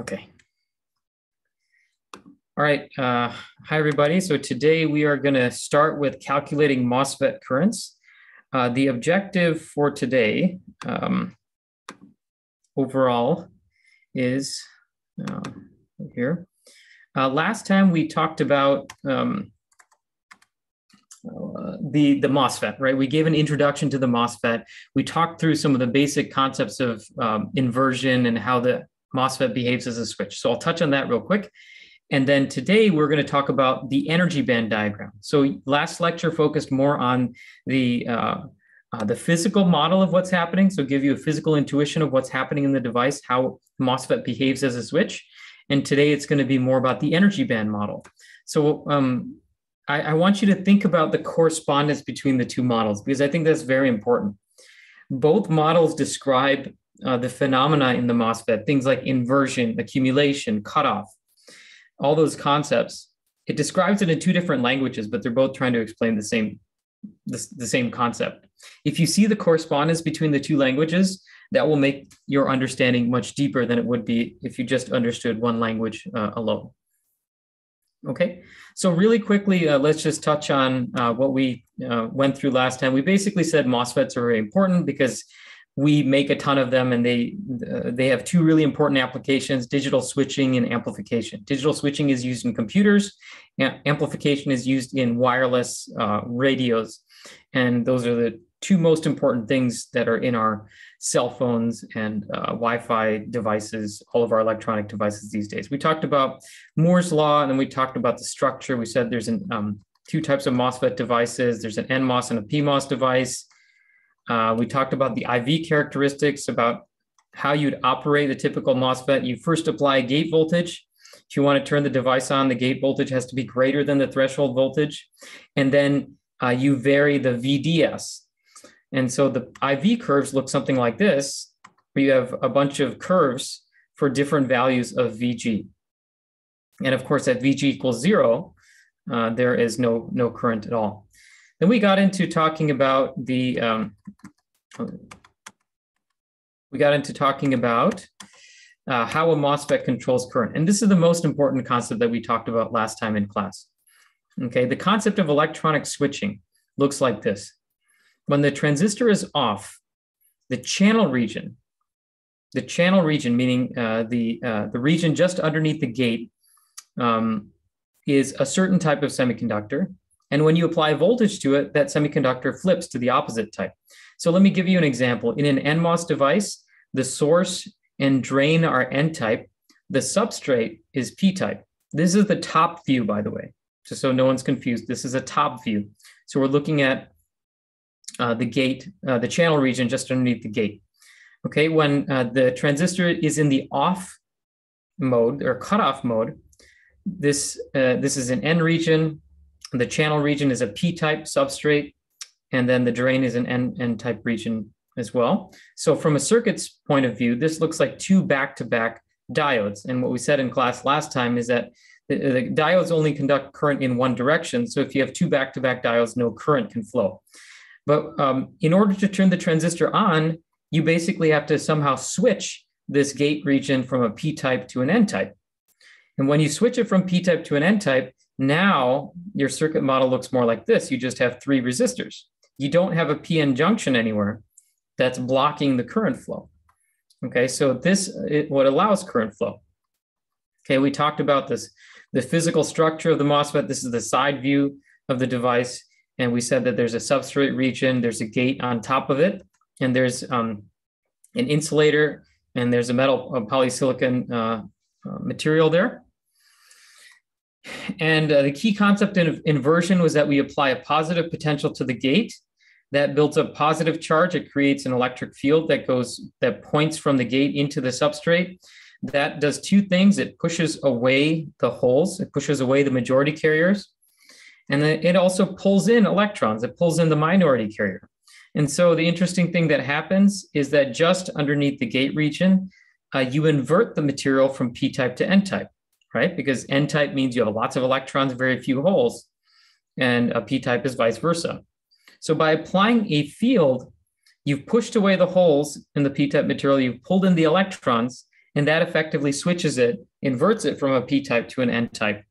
Okay. All right. Uh, hi, everybody. So today we are going to start with calculating MOSFET currents. Uh, the objective for today um, overall is uh, here. Uh, last time we talked about um, uh, the the MOSFET, right? We gave an introduction to the MOSFET. We talked through some of the basic concepts of um, inversion and how the MOSFET behaves as a switch. So I'll touch on that real quick. And then today we're going to talk about the energy band diagram. So last lecture focused more on the uh, uh, the physical model of what's happening. So give you a physical intuition of what's happening in the device, how MOSFET behaves as a switch. And today it's going to be more about the energy band model. So um, I, I want you to think about the correspondence between the two models because I think that's very important. Both models describe uh, the phenomena in the MOSFET, things like inversion, accumulation, cutoff, all those concepts. It describes it in two different languages, but they're both trying to explain the same the, the same concept. If you see the correspondence between the two languages, that will make your understanding much deeper than it would be if you just understood one language uh, alone. Okay, so really quickly, uh, let's just touch on uh, what we uh, went through last time. We basically said MOSFETs are very important because we make a ton of them and they uh, they have two really important applications digital switching and amplification. Digital switching is used in computers amplification is used in wireless uh, radios. And those are the two most important things that are in our cell phones and uh, wi-fi devices all of our electronic devices these days. We talked about moore's law and then we talked about the structure. We said there's an, um, two types of mosfet devices. There's an nmos and a pmos device uh, we talked about the IV characteristics, about how you'd operate the typical MOSFET. You first apply a gate voltage. If you want to turn the device on, the gate voltage has to be greater than the threshold voltage. And then uh, you vary the VDS. And so the IV curves look something like this, where you have a bunch of curves for different values of VG. And of course, at VG equals zero, uh, there is no, no current at all. Then we got into talking about the, um, we got into talking about uh, how a MOSFET controls current. And this is the most important concept that we talked about last time in class. Okay, the concept of electronic switching looks like this. When the transistor is off, the channel region, the channel region, meaning uh, the, uh, the region just underneath the gate, um, is a certain type of semiconductor. And when you apply voltage to it, that semiconductor flips to the opposite type. So let me give you an example. In an NMOS device, the source and drain are N type. The substrate is P type. This is the top view, by the way, just so no one's confused. This is a top view. So we're looking at uh, the gate, uh, the channel region just underneath the gate. Okay, when uh, the transistor is in the off mode or cutoff mode, this, uh, this is an N region, the channel region is a p-type substrate, and then the drain is an N-type region as well. So from a circuit's point of view, this looks like two back-to-back diodes. And what we said in class last time is that the, the diodes only conduct current in one direction. So if you have two back-to-back diodes, no current can flow. But um, in order to turn the transistor on, you basically have to somehow switch this gate region from a p-type to an n-type. And when you switch it from p-type to an n-type, now your circuit model looks more like this. You just have three resistors. You don't have a PN junction anywhere that's blocking the current flow. Okay, so this is what allows current flow. Okay, we talked about this, the physical structure of the MOSFET. This is the side view of the device. And we said that there's a substrate region, there's a gate on top of it, and there's um, an insulator, and there's a metal a polysilicon uh, uh, material there. And uh, the key concept in inversion was that we apply a positive potential to the gate that builds a positive charge. It creates an electric field that goes that points from the gate into the substrate. That does two things. It pushes away the holes. It pushes away the majority carriers. And then it also pulls in electrons. It pulls in the minority carrier. And so the interesting thing that happens is that just underneath the gate region, uh, you invert the material from p-type to n-type right? Because N type means you have lots of electrons, very few holes, and a P type is vice versa. So by applying a field, you've pushed away the holes in the P type material, you've pulled in the electrons, and that effectively switches it, inverts it from a p-type to an n-type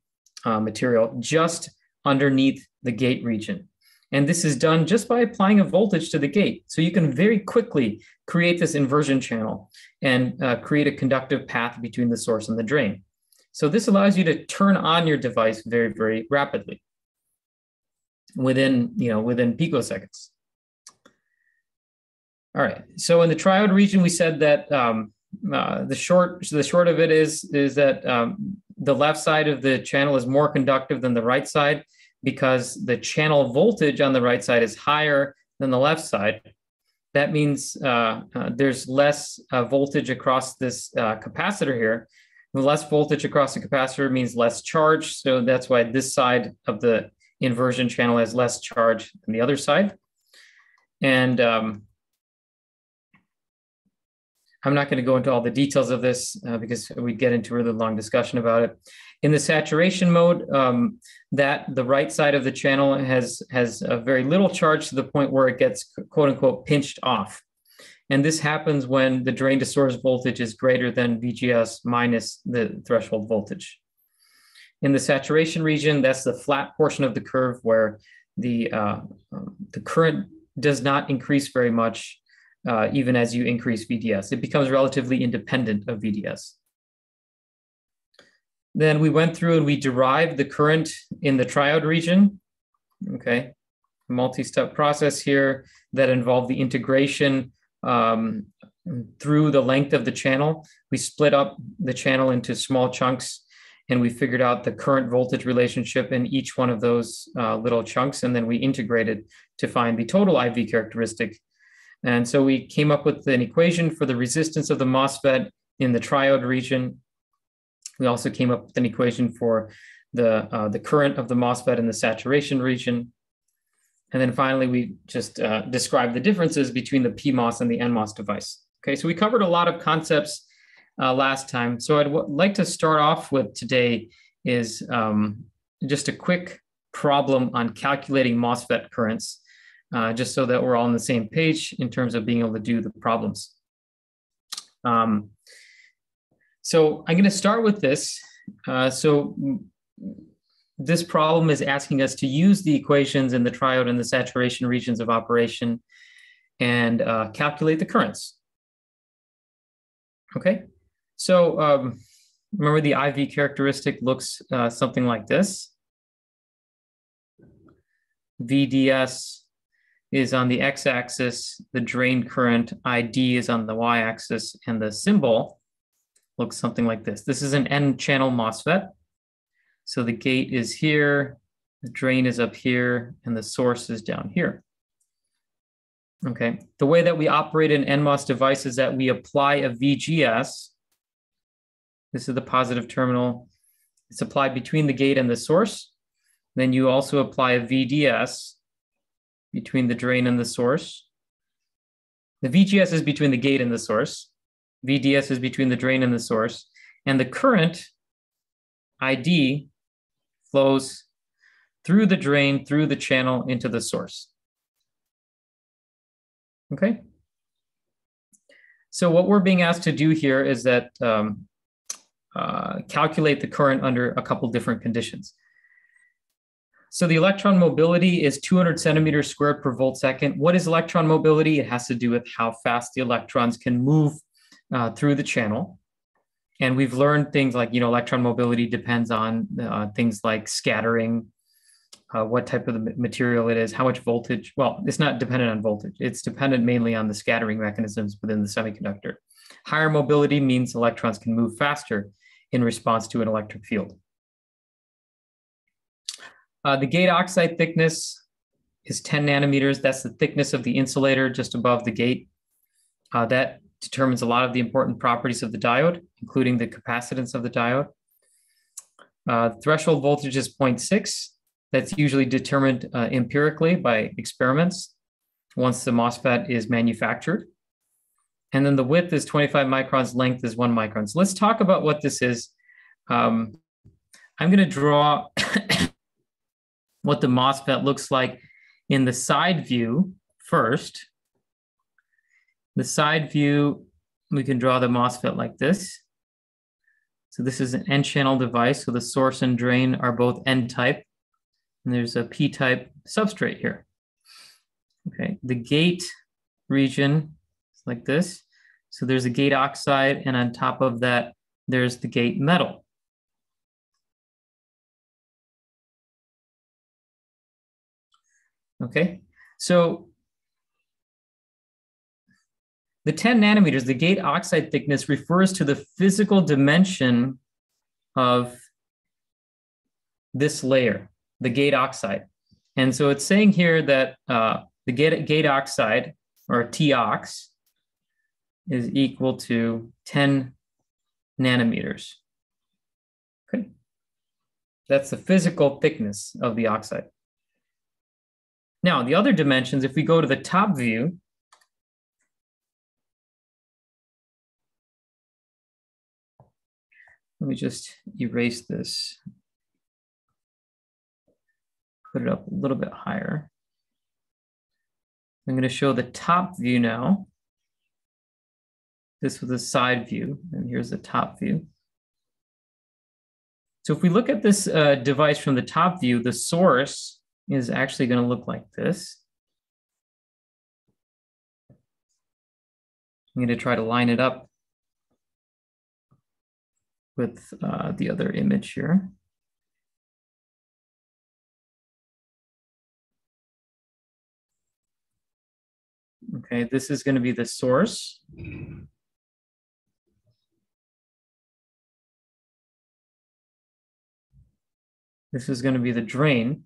uh, material just underneath the gate region. And this is done just by applying a voltage to the gate. So you can very quickly create this inversion channel and uh, create a conductive path between the source and the drain. So this allows you to turn on your device very, very rapidly within, you know, within picoseconds. All right. So in the triode region, we said that um, uh, the short so the short of it is is that um, the left side of the channel is more conductive than the right side because the channel voltage on the right side is higher than the left side. That means uh, uh, there's less uh, voltage across this uh, capacitor here. The less voltage across the capacitor means less charge. So that's why this side of the inversion channel has less charge than the other side. And um, I'm not going to go into all the details of this uh, because we'd get into a really long discussion about it. In the saturation mode, um, that the right side of the channel has has a very little charge to the point where it gets quote unquote pinched off. And this happens when the drain to source voltage is greater than VGS minus the threshold voltage. In the saturation region, that's the flat portion of the curve where the, uh, um, the current does not increase very much uh, even as you increase VDS. It becomes relatively independent of VDS. Then we went through and we derived the current in the triode region. Okay, multi-step process here that involved the integration um, through the length of the channel. We split up the channel into small chunks and we figured out the current voltage relationship in each one of those uh, little chunks. And then we integrated to find the total IV characteristic and so we came up with an equation for the resistance of the MOSFET in the triode region. We also came up with an equation for the, uh, the current of the MOSFET in the saturation region. And then finally, we just uh, described the differences between the PMOS and the NMOS device. Okay, so we covered a lot of concepts uh, last time. So I'd like to start off with today is um, just a quick problem on calculating MOSFET currents uh, just so that we're all on the same page in terms of being able to do the problems. Um, so I'm going to start with this. Uh, so this problem is asking us to use the equations in the triode and the saturation regions of operation and uh, calculate the currents. Okay, so um, remember the IV characteristic looks uh, something like this. VDS is on the x-axis, the drain current ID is on the y-axis, and the symbol looks something like this. This is an N-channel MOSFET. So the gate is here, the drain is up here, and the source is down here. Okay, the way that we operate an NMOS device is that we apply a VGS. This is the positive terminal. It's applied between the gate and the source. Then you also apply a VDS, between the drain and the source. The VGS is between the gate and the source. VDS is between the drain and the source. And the current ID flows through the drain, through the channel into the source. Okay. So what we're being asked to do here is that um, uh, calculate the current under a couple different conditions. So the electron mobility is 200 centimeters squared per volt second. What is electron mobility? It has to do with how fast the electrons can move uh, through the channel. And we've learned things like, you know, electron mobility depends on uh, things like scattering, uh, what type of the material it is, how much voltage. Well, it's not dependent on voltage. It's dependent mainly on the scattering mechanisms within the semiconductor. Higher mobility means electrons can move faster in response to an electric field. Uh, the gate oxide thickness is 10 nanometers. That's the thickness of the insulator just above the gate. Uh, that determines a lot of the important properties of the diode, including the capacitance of the diode. Uh, threshold voltage is 0.6. That's usually determined uh, empirically by experiments once the MOSFET is manufactured. And then the width is 25 microns, length is one micron. So let's talk about what this is. Um, I'm going to draw what the MOSFET looks like in the side view first. The side view, we can draw the MOSFET like this. So this is an N-channel device. So the source and drain are both N-type. And there's a P-type substrate here. Okay, the gate region is like this. So there's a gate oxide, and on top of that, there's the gate metal. Okay, so the 10 nanometers, the gate oxide thickness refers to the physical dimension of this layer, the gate oxide. And so it's saying here that uh, the gate, gate oxide, or TOX, is equal to 10 nanometers. Okay. That's the physical thickness of the oxide. Now, the other dimensions, if we go to the top view, let me just erase this, put it up a little bit higher. I'm going to show the top view now. This was a side view, and here's the top view. So if we look at this uh, device from the top view, the source is actually going to look like this. I'm going to try to line it up with uh, the other image here. Okay, this is going to be the source. This is going to be the drain.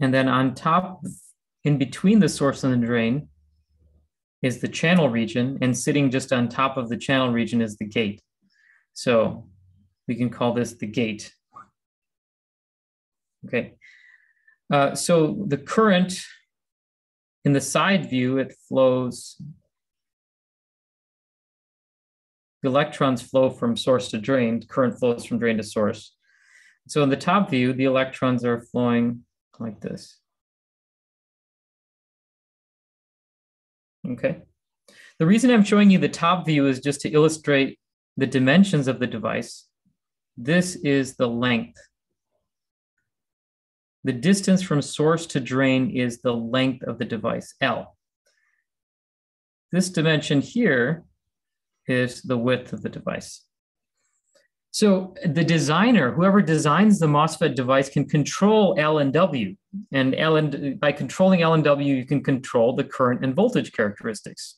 And then on top, in between the source and the drain, is the channel region, and sitting just on top of the channel region is the gate. So we can call this the gate. Okay. Uh, so the current in the side view, it flows, the electrons flow from source to drain, current flows from drain to source. So in the top view, the electrons are flowing like this. Okay. The reason I'm showing you the top view is just to illustrate the dimensions of the device. This is the length. The distance from source to drain is the length of the device, L. This dimension here is the width of the device. So the designer, whoever designs the MOSFET device, can control L and W. And L and by controlling L and W, you can control the current and voltage characteristics.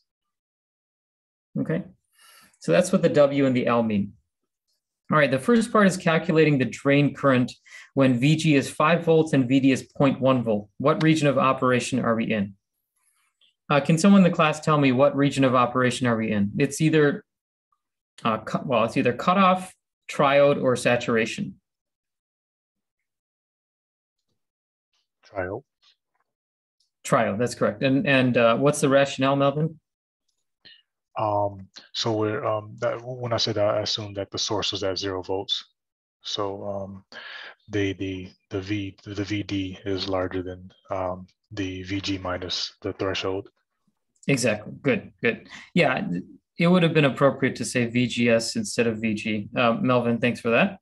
Okay, so that's what the W and the L mean. All right, the first part is calculating the drain current when VG is 5 volts and VD is 0.1 volt. What region of operation are we in? Uh, can someone in the class tell me what region of operation are we in? It's either, uh, well, it's either cutoff, triode, or saturation? Triode. Triode, that's correct. And and uh, what's the rationale, Melvin? Um, so we're um, that when I said that, I assumed that the source was at zero volts. So um, the the the V the VD is larger than um, the VG minus the threshold. Exactly. Good. Good. Yeah, it would have been appropriate to say VGS instead of VG. Uh, Melvin, thanks for that.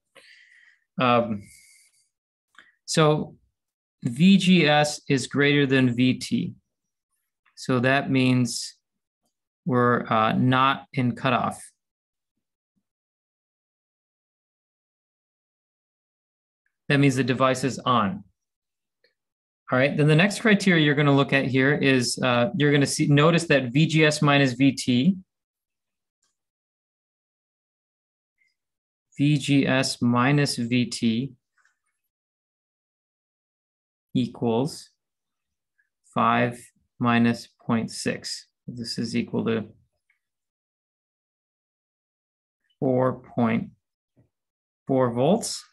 Um, so VGS is greater than VT. So that means we're uh, not in cutoff. That means the device is on. All right, then the next criteria you're going to look at here is uh, you're going to see notice that VGS minus VT VGS minus VT equals 5 minus 0.6. This is equal to 4.4 volts.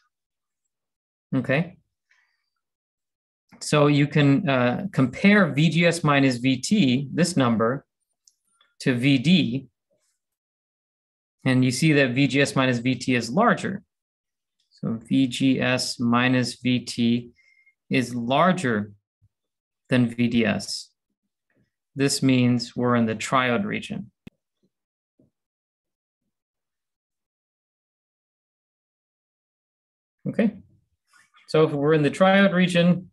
Okay. So you can uh, compare VGS minus VT, this number, to VD, and you see that VGS minus VT is larger. So VGS minus VT is larger than VDS. This means we're in the triode region. Okay, so if we're in the triode region,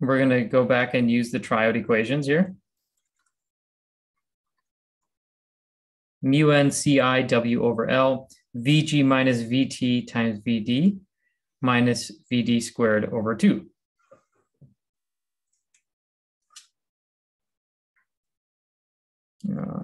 we're going to go back and use the triode equations here. Mu n C I W over L, Vg minus Vt times Vd minus Vd squared over 2. Uh,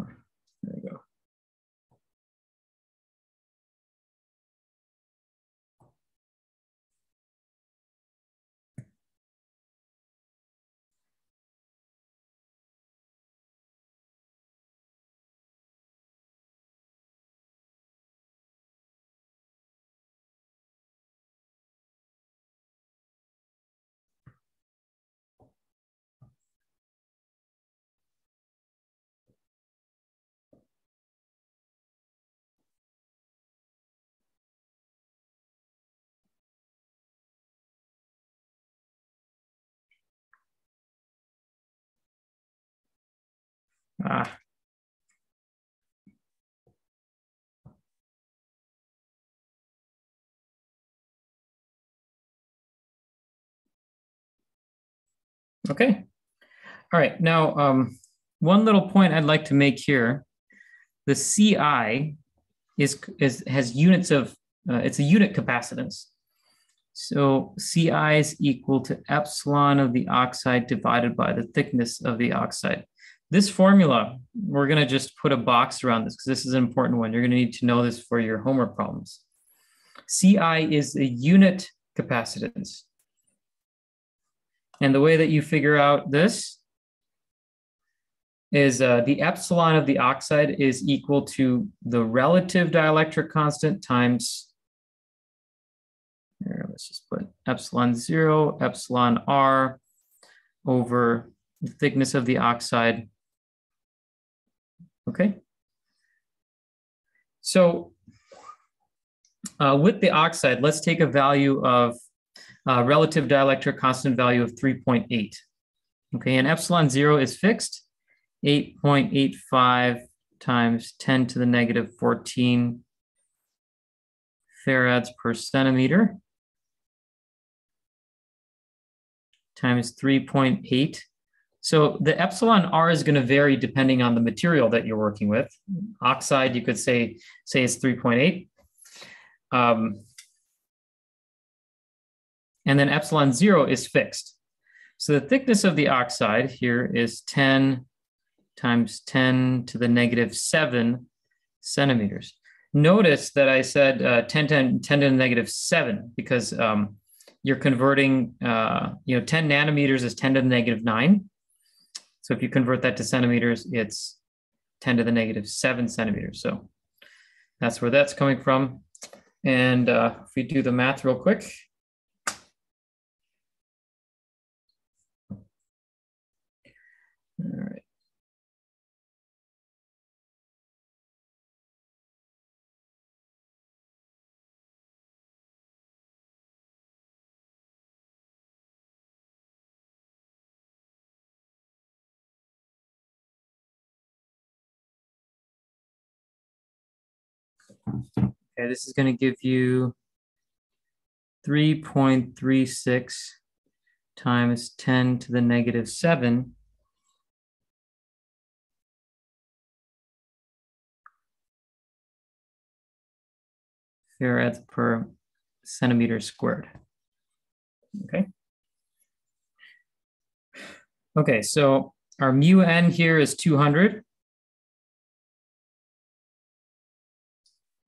Ah. Okay. All right. Now, um, one little point I'd like to make here: the CI is is has units of uh, it's a unit capacitance. So CI is equal to epsilon of the oxide divided by the thickness of the oxide. This formula, we're going to just put a box around this because this is an important one. You're going to need to know this for your homework problems. CI is a unit capacitance. And the way that you figure out this is uh, the epsilon of the oxide is equal to the relative dielectric constant times, here, let's just put epsilon zero, epsilon r over the thickness of the oxide Okay. So uh, with the oxide, let's take a value of uh, relative dielectric constant value of 3.8. Okay, and epsilon zero is fixed, 8.85 times 10 to the negative 14 farads per centimeter times 3.8 so the epsilon R is going to vary depending on the material that you're working with. Oxide, you could say, say it's 3.8. Um, and then epsilon zero is fixed. So the thickness of the oxide here is 10 times 10 to the negative 7 centimeters. Notice that I said uh, 10, 10, 10 to the negative 7 because um, you're converting, uh, you know, 10 nanometers is 10 to the negative 9. So if you convert that to centimeters, it's 10 to the negative seven centimeters. So that's where that's coming from. And uh, if we do the math real quick, Okay, this is going to give you 3.36 times 10 to the negative 7 farads per centimeter squared. Okay. Okay, so our mu n here is 200.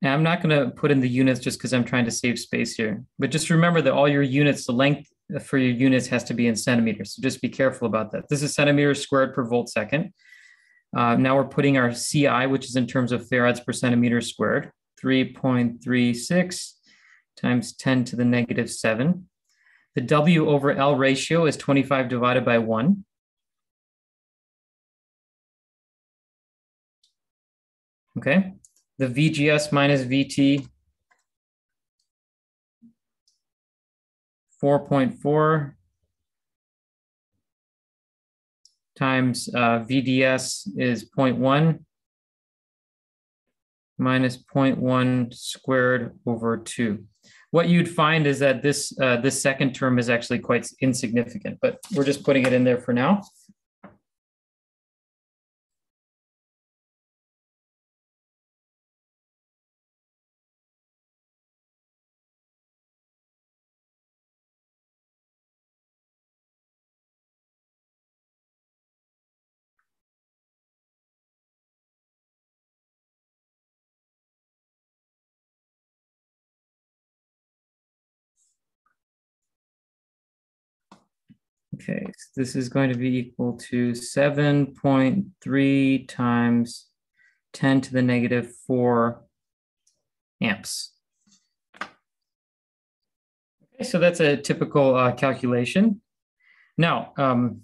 And I'm not going to put in the units just because I'm trying to save space here. But just remember that all your units, the length for your units has to be in centimeters. So just be careful about that. This is centimeters squared per volt second. Uh, now we're putting our CI, which is in terms of farads per centimeter squared, 3.36 times 10 to the negative 7. The W over L ratio is 25 divided by 1. Okay, the VGS minus VT 4.4 times uh, VDS is 0.1 minus 0.1 squared over 2. what you'd find is that this uh, this second term is actually quite insignificant, but we're just putting it in there for now. Okay, so this is going to be equal to 7.3 times 10 to the negative 4 amps. Okay, so that's a typical uh, calculation. Now, um,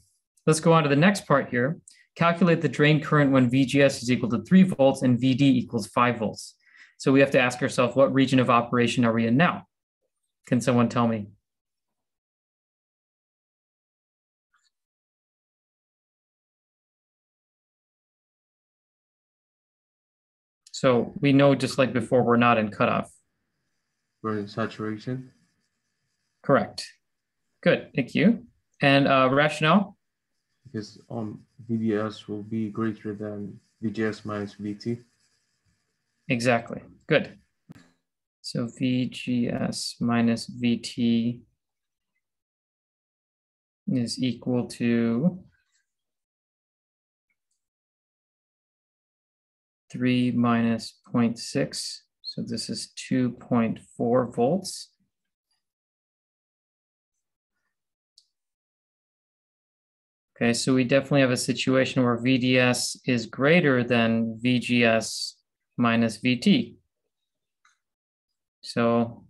let's go on to the next part here. Calculate the drain current when VGS is equal to 3 volts and VD equals 5 volts. So we have to ask ourselves, what region of operation are we in now? Can someone tell me? So we know just like before, we're not in cutoff. We're in saturation. Correct. Good, thank you. And uh, rationale? Because um, VDS will be greater than VGS minus VT. Exactly, good. So VGS minus VT is equal to 3 minus 0.6. So this is 2.4 volts. Okay, so we definitely have a situation where VDS is greater than VGS minus VT. So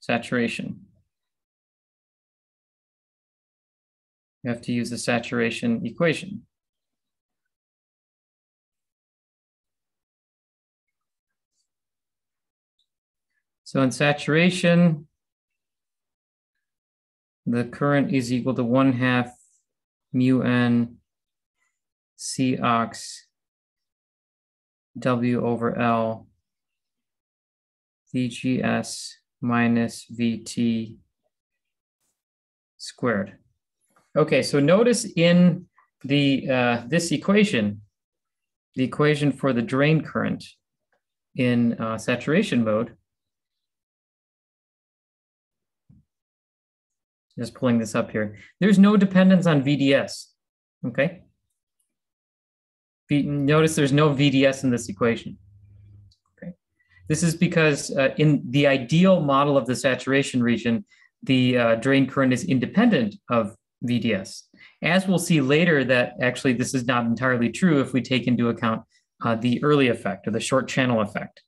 saturation. You have to use the saturation equation. So in saturation, the current is equal to one half mu n C ox W over L VGS minus VT squared. Okay, so notice in the uh, this equation, the equation for the drain current in uh, saturation mode, just pulling this up here. There's no dependence on VDS, okay? Notice there's no VDS in this equation. Okay. This is because uh, in the ideal model of the saturation region, the uh, drain current is independent of VDS. As we'll see later that actually this is not entirely true if we take into account uh, the early effect or the short channel effect.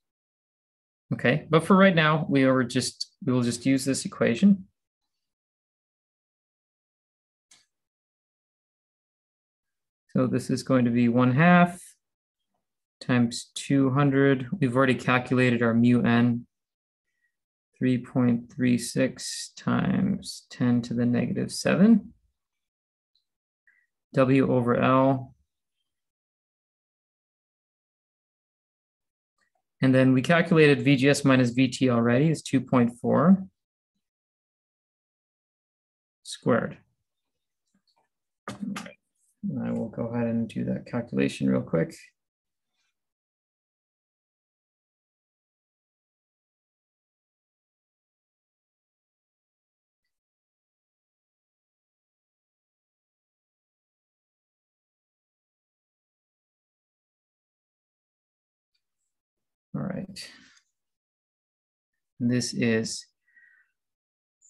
Okay, but for right now, we are just we will just use this equation. So this is going to be one half times 200. We've already calculated our mu n. 3.36 times 10 to the negative 7. W over L. And then we calculated VGS minus VT already is 2.4 squared. I will go ahead and do that calculation real quick. All right. This is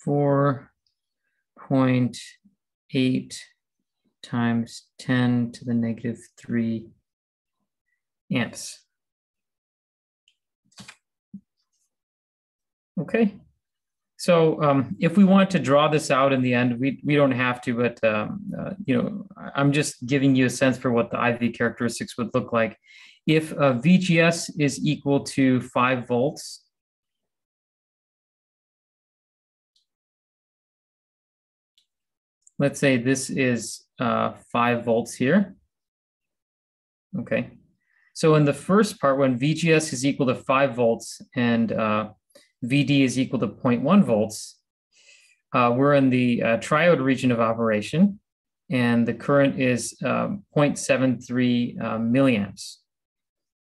4.8 times 10 to the negative 3 amps. Okay, so um, if we want to draw this out in the end, we, we don't have to, but um, uh, you know, I'm just giving you a sense for what the IV characteristics would look like. If uh, VGS is equal to 5 volts, let's say this is uh, 5 volts here. Okay, so in the first part, when VGS is equal to 5 volts and uh, VD is equal to 0.1 volts, uh, we're in the uh, triode region of operation, and the current is um, 0.73 uh, milliamps.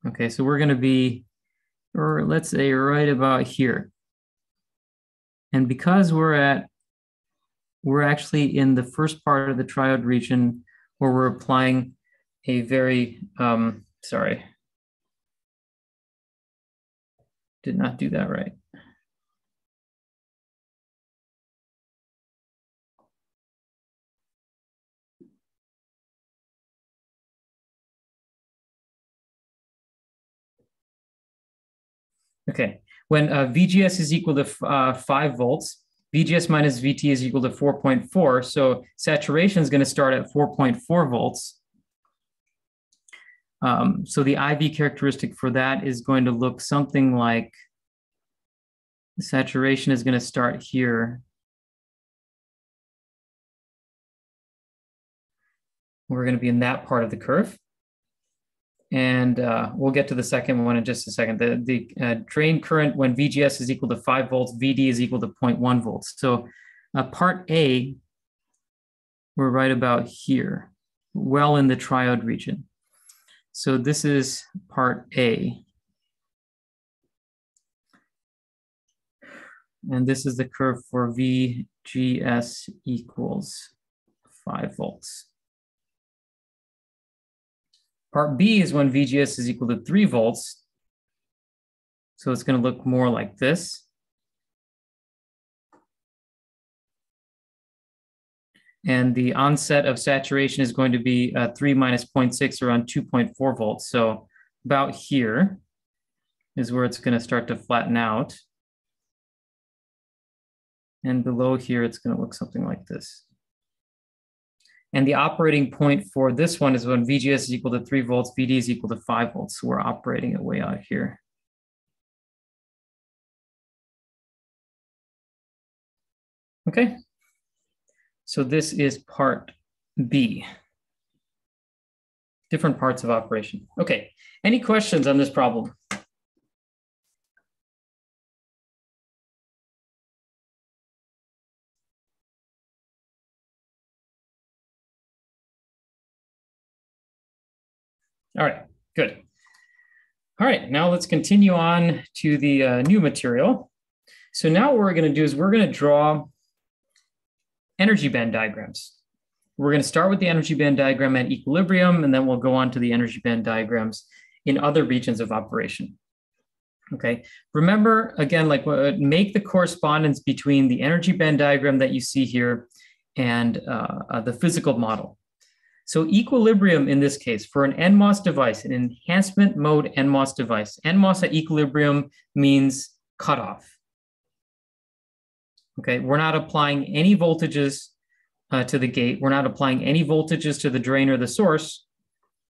Okay, so we're going to be, or let's say right about here. And because we're at, we're actually in the first part of the triode region where we're applying a very, um, sorry, did not do that right. Okay, when uh, VGS is equal to uh, 5 volts, VGS minus VT is equal to 4.4. So saturation is going to start at 4.4 volts. Um, so the IV characteristic for that is going to look something like saturation is going to start here. We're going to be in that part of the curve. And uh, we'll get to the second one in just a second. The, the uh, drain current when VGS is equal to 5 volts, VD is equal to 0.1 volts. So uh, part A, we're right about here, well in the triode region. So this is part A. And this is the curve for VGS equals 5 volts. Part B is when VGS is equal to 3 volts. So it's going to look more like this. And the onset of saturation is going to be uh, 3 minus 0.6 around 2.4 volts. So about here is where it's going to start to flatten out. And below here, it's going to look something like this. And the operating point for this one is when VGS is equal to 3 volts, VD is equal to 5 volts. So we're operating it way out here. Okay. So this is part B. Different parts of operation. Okay. Any questions on this problem? All right, good. All right, now let's continue on to the uh, new material. So now what we're going to do is we're going to draw energy band diagrams. We're going to start with the energy band diagram at equilibrium, and then we'll go on to the energy band diagrams in other regions of operation. Okay, remember again, like uh, make the correspondence between the energy band diagram that you see here and uh, uh, the physical model. So equilibrium in this case for an NMOS device, an enhancement mode NMOS device, NMOS at equilibrium means cutoff. Okay, we're not applying any voltages uh, to the gate. We're not applying any voltages to the drain or the source.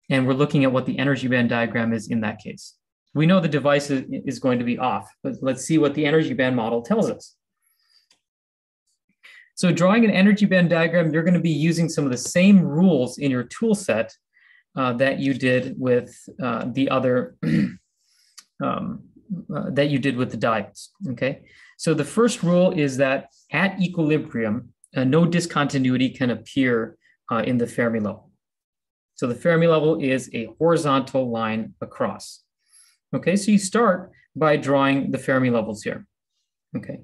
And we're looking at what the energy band diagram is in that case. We know the device is, is going to be off, but let's see what the energy band model tells us. So drawing an energy band diagram, you're going to be using some of the same rules in your tool set uh, that you did with uh, the other, um, uh, that you did with the diodes, okay? So the first rule is that at equilibrium, uh, no discontinuity can appear uh, in the Fermi level. So the Fermi level is a horizontal line across. Okay, so you start by drawing the Fermi levels here. Okay,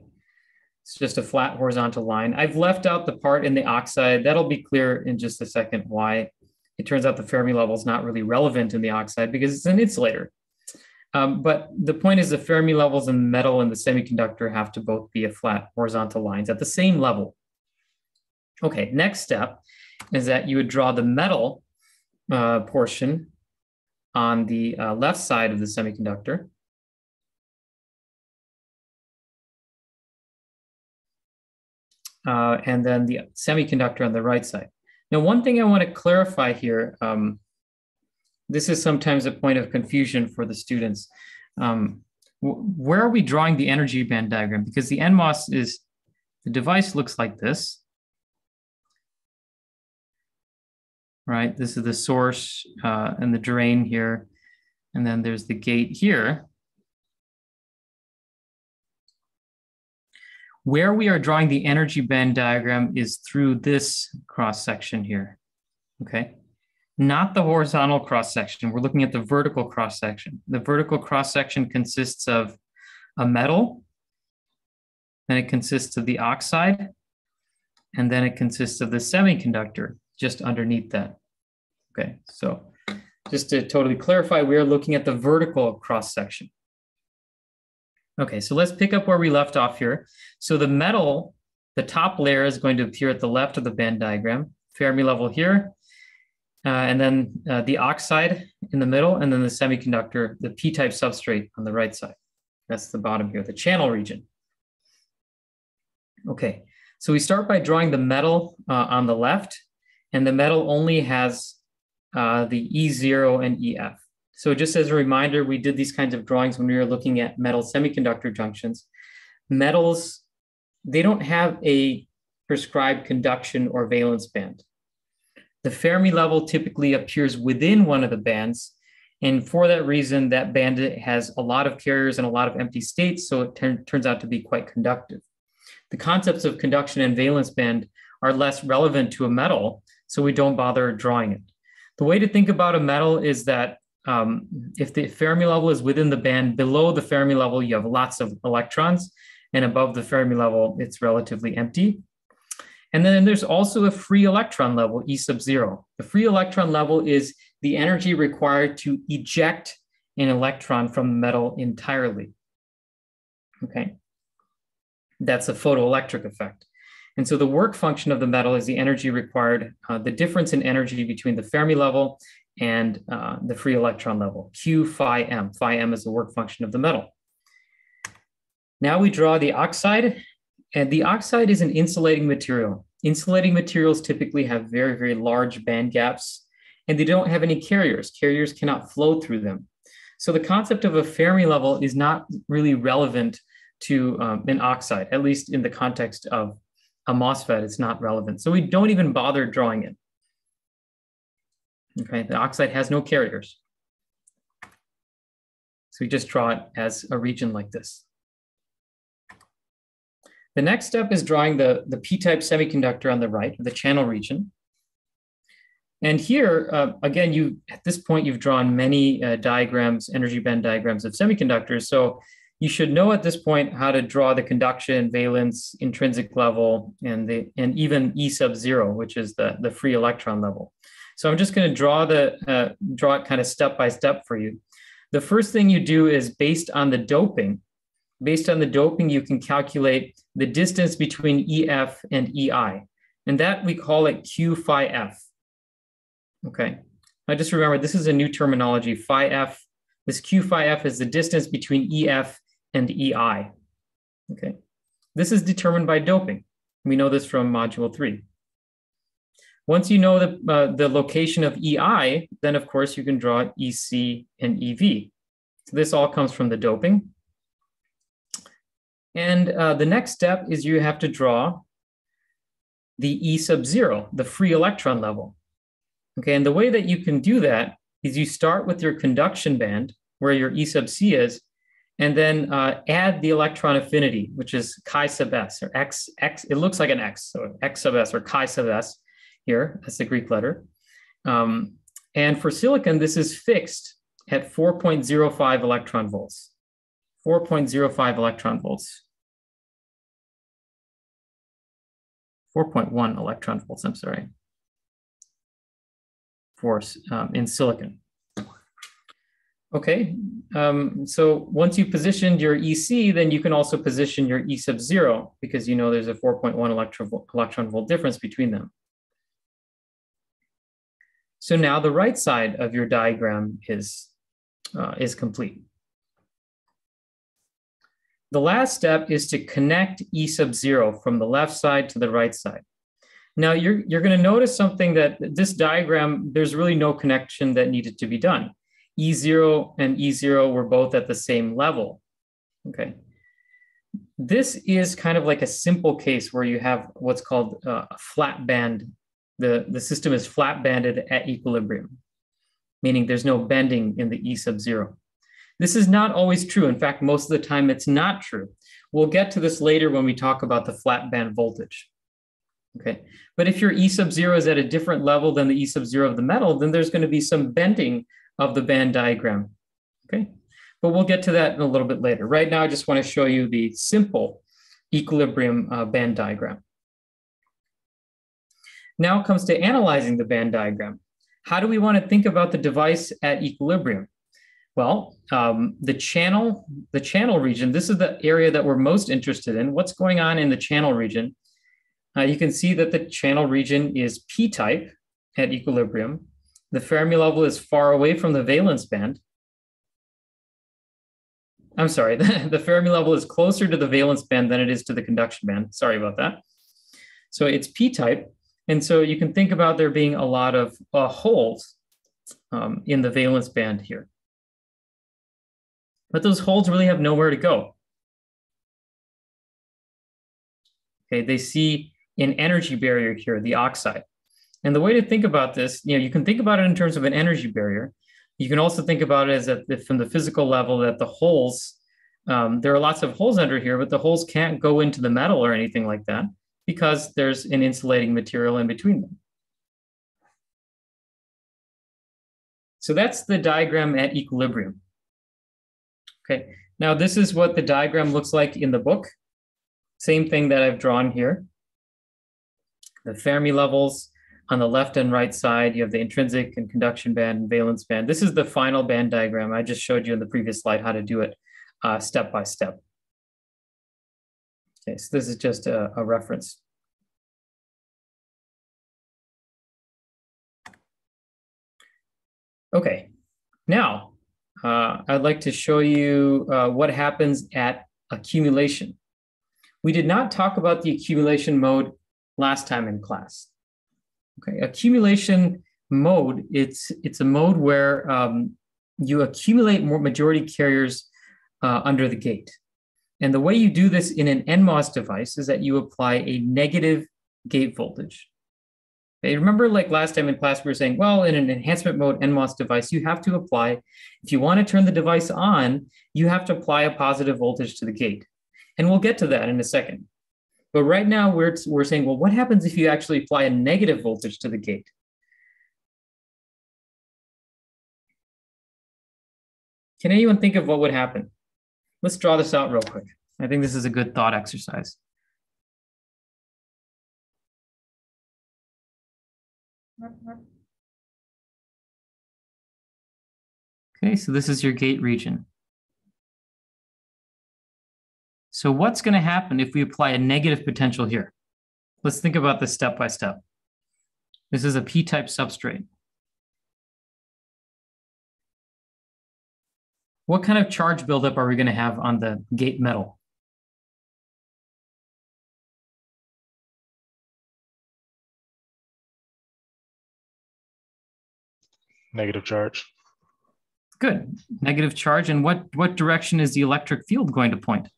it's just a flat horizontal line. I've left out the part in the oxide. That'll be clear in just a second why. It turns out the Fermi level is not really relevant in the oxide because it's an insulator. Um, but the point is the Fermi levels in metal and the semiconductor have to both be a flat horizontal lines at the same level. Okay, next step is that you would draw the metal uh, portion on the uh, left side of the semiconductor. Uh, and then the semiconductor on the right side. Now, one thing I want to clarify here, um, this is sometimes a point of confusion for the students. Um, where are we drawing the energy band diagram? Because the NMOS is, the device looks like this. Right, this is the source uh, and the drain here. And then there's the gate here. Where we are drawing the energy band diagram is through this cross section here, okay? Not the horizontal cross section. We're looking at the vertical cross section. The vertical cross section consists of a metal, then it consists of the oxide, and then it consists of the semiconductor just underneath that. Okay, so just to totally clarify, we are looking at the vertical cross section. Okay, so let's pick up where we left off here. So the metal, the top layer is going to appear at the left of the band diagram, Fermi level here, uh, and then uh, the oxide in the middle, and then the semiconductor, the p-type substrate on the right side. That's the bottom here, the channel region. Okay, so we start by drawing the metal uh, on the left, and the metal only has uh, the E0 and EF. So just as a reminder, we did these kinds of drawings when we were looking at metal semiconductor junctions. Metals, they don't have a prescribed conduction or valence band. The Fermi level typically appears within one of the bands. And for that reason, that band has a lot of carriers and a lot of empty states. So it turns out to be quite conductive. The concepts of conduction and valence band are less relevant to a metal, so we don't bother drawing it. The way to think about a metal is that um, if the Fermi level is within the band, below the Fermi level, you have lots of electrons, and above the Fermi level, it's relatively empty. And then there's also a free electron level, E sub zero. The free electron level is the energy required to eject an electron from the metal entirely. Okay, that's a photoelectric effect. And so the work function of the metal is the energy required, uh, the difference in energy between the Fermi level and uh, the free electron level, Q phi m. Phi m is the work function of the metal. Now we draw the oxide, and the oxide is an insulating material. Insulating materials typically have very, very large band gaps, and they don't have any carriers. Carriers cannot flow through them. So the concept of a Fermi level is not really relevant to um, an oxide, at least in the context of a MOSFET, it's not relevant. So we don't even bother drawing it. Okay, the oxide has no carriers. So we just draw it as a region like this. The next step is drawing the, the p-type semiconductor on the right, the channel region. And here, uh, again, you at this point, you've drawn many uh, diagrams, energy band diagrams of semiconductors. So you should know at this point how to draw the conduction, valence, intrinsic level, and the and even E sub zero, which is the, the free electron level. So I'm just going to draw the uh, draw it kind of step by step for you. The first thing you do is based on the doping. Based on the doping, you can calculate the distance between EF and EI, and that we call it Q phi F. Okay, I just remember this is a new terminology. Phi F. This Q phi F is the distance between EF and EI. Okay, this is determined by doping. We know this from module three. Once you know the, uh, the location of EI, then of course you can draw EC and EV. So this all comes from the doping. And uh, the next step is you have to draw the E sub zero, the free electron level. Okay, and the way that you can do that is you start with your conduction band where your E sub C is, and then uh, add the electron affinity, which is chi sub s or x, x, it looks like an x, so x sub s or chi sub s here, that's the Greek letter. Um, and for silicon, this is fixed at 4.05 electron volts. 4.05 electron volts. 4.1 electron volts, I'm sorry, for um, in silicon. Okay, um, so once you've positioned your EC, then you can also position your E sub zero because you know there's a 4.1 electron, electron volt difference between them. So now the right side of your diagram is, uh, is complete. The last step is to connect E sub zero from the left side to the right side. Now you're, you're gonna notice something that this diagram, there's really no connection that needed to be done. E0 and E0 were both at the same level, okay? This is kind of like a simple case where you have what's called a flat band the, the system is flat banded at equilibrium, meaning there's no bending in the E sub zero. This is not always true. In fact, most of the time it's not true. We'll get to this later when we talk about the flat band voltage. Okay, but if your E sub zero is at a different level than the E sub zero of the metal, then there's going to be some bending of the band diagram. Okay, but we'll get to that in a little bit later. Right now, I just want to show you the simple equilibrium uh, band diagram. Now it comes to analyzing the band diagram. How do we want to think about the device at equilibrium? Well, um, the channel, the channel region, this is the area that we're most interested in. What's going on in the channel region? Uh, you can see that the channel region is p-type at equilibrium. The Fermi level is far away from the valence band. I'm sorry, the, the Fermi level is closer to the valence band than it is to the conduction band. Sorry about that. So it's p-type. And so you can think about there being a lot of uh, holes um, in the valence band here. But those holes really have nowhere to go. Okay, they see an energy barrier here, the oxide. And the way to think about this, you know, you can think about it in terms of an energy barrier. You can also think about it as that from the physical level that the holes, um, there are lots of holes under here, but the holes can't go into the metal or anything like that because there's an insulating material in between them. So that's the diagram at equilibrium. Okay, now this is what the diagram looks like in the book. Same thing that I've drawn here the Fermi levels. On the left and right side, you have the intrinsic and conduction band and valence band. This is the final band diagram. I just showed you in the previous slide how to do it uh, step by step. Okay, so this is just a, a reference. Okay, now uh, I'd like to show you uh, what happens at accumulation. We did not talk about the accumulation mode last time in class. Okay, accumulation mode, it's, it's a mode where um, you accumulate more majority carriers uh, under the gate. And the way you do this in an NMOS device is that you apply a negative gate voltage. Okay, remember like last time in class, we were saying, well, in an enhancement mode NMOS device, you have to apply, if you want to turn the device on, you have to apply a positive voltage to the gate. And we'll get to that in a second. But right now we're, we're saying, well, what happens if you actually apply a negative voltage to the gate? Can anyone think of what would happen? Let's draw this out real quick. I think this is a good thought exercise. Okay, so this is your gate region. So what's going to happen if we apply a negative potential here? Let's think about this step by step. This is a p-type substrate. What kind of charge buildup are we going to have on the gate metal? Negative charge. Good. Negative charge. And what, what direction is the electric field going to point?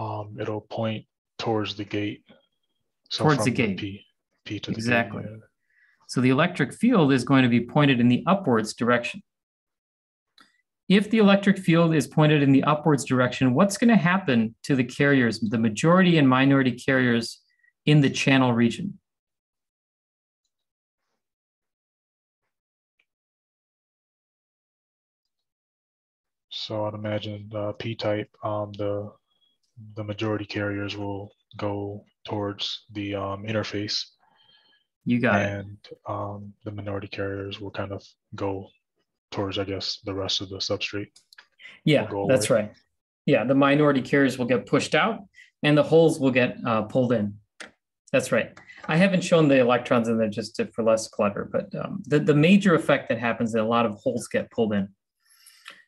um, it'll point towards the gate. So towards the gate. P, P to exactly. the gate. Yeah. So the electric field is going to be pointed in the upwards direction. If the electric field is pointed in the upwards direction, what's going to happen to the carriers, the majority and minority carriers in the channel region? So I'd imagine the P-type, um, the the majority carriers will go towards the um, interface. You got and, it. And um, the minority carriers will kind of go towards, I guess, the rest of the substrate. Yeah, that's right. Yeah, the minority carriers will get pushed out and the holes will get uh, pulled in. That's right. I haven't shown the electrons in there just to, for less clutter, but um, the, the major effect that happens is that a lot of holes get pulled in.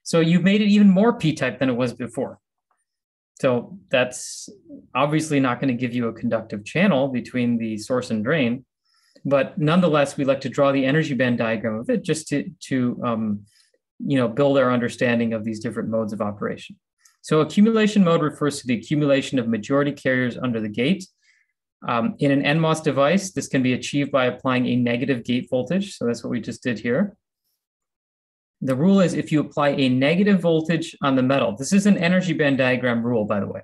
So you've made it even more p-type than it was before. So that's obviously not going to give you a conductive channel between the source and drain. But nonetheless, we like to draw the energy band diagram of it just to, to um, you know, build our understanding of these different modes of operation. So accumulation mode refers to the accumulation of majority carriers under the gate. Um, in an NMOS device, this can be achieved by applying a negative gate voltage. So that's what we just did here. The rule is if you apply a negative voltage on the metal, this is an energy band diagram rule, by the way.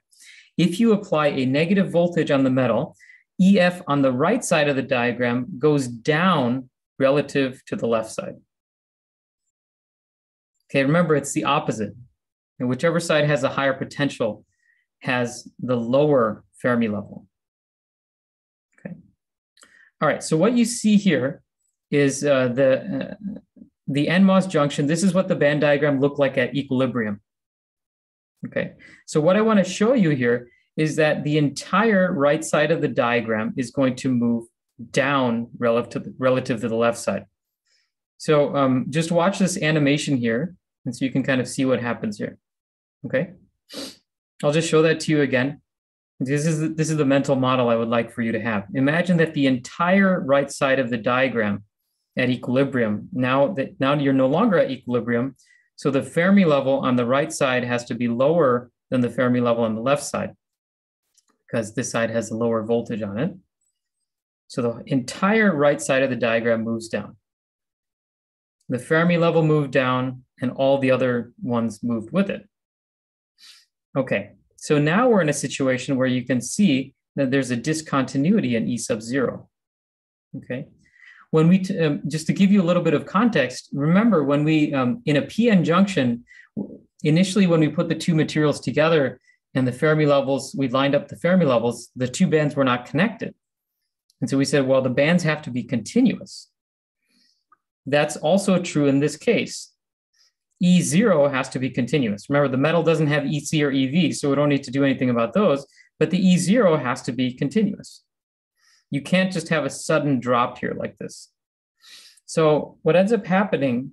if you apply a negative voltage on the metal, EF on the right side of the diagram goes down relative to the left side. Okay, remember it's the opposite. And whichever side has a higher potential has the lower Fermi level. Okay. All right, so what you see here is uh, the, uh, the NMOS junction. This is what the band diagram looked like at equilibrium. Okay, so what I want to show you here is that the entire right side of the diagram is going to move down relative to the, relative to the left side. So um, just watch this animation here, and so you can kind of see what happens here. Okay, I'll just show that to you again. This is this is the mental model I would like for you to have. Imagine that the entire right side of the diagram at equilibrium. Now that now you're no longer at equilibrium, so the Fermi level on the right side has to be lower than the Fermi level on the left side because this side has a lower voltage on it. So the entire right side of the diagram moves down. The Fermi level moved down and all the other ones moved with it. Okay, so now we're in a situation where you can see that there's a discontinuity in E sub zero. Okay, when we, um, just to give you a little bit of context, remember when we, um, in a PN junction, initially when we put the two materials together and the Fermi levels, we lined up the Fermi levels, the two bands were not connected. And so we said, well, the bands have to be continuous. That's also true in this case. E0 has to be continuous. Remember, the metal doesn't have EC or EV, so we don't need to do anything about those, but the E0 has to be continuous. You can't just have a sudden drop here like this. So what ends up happening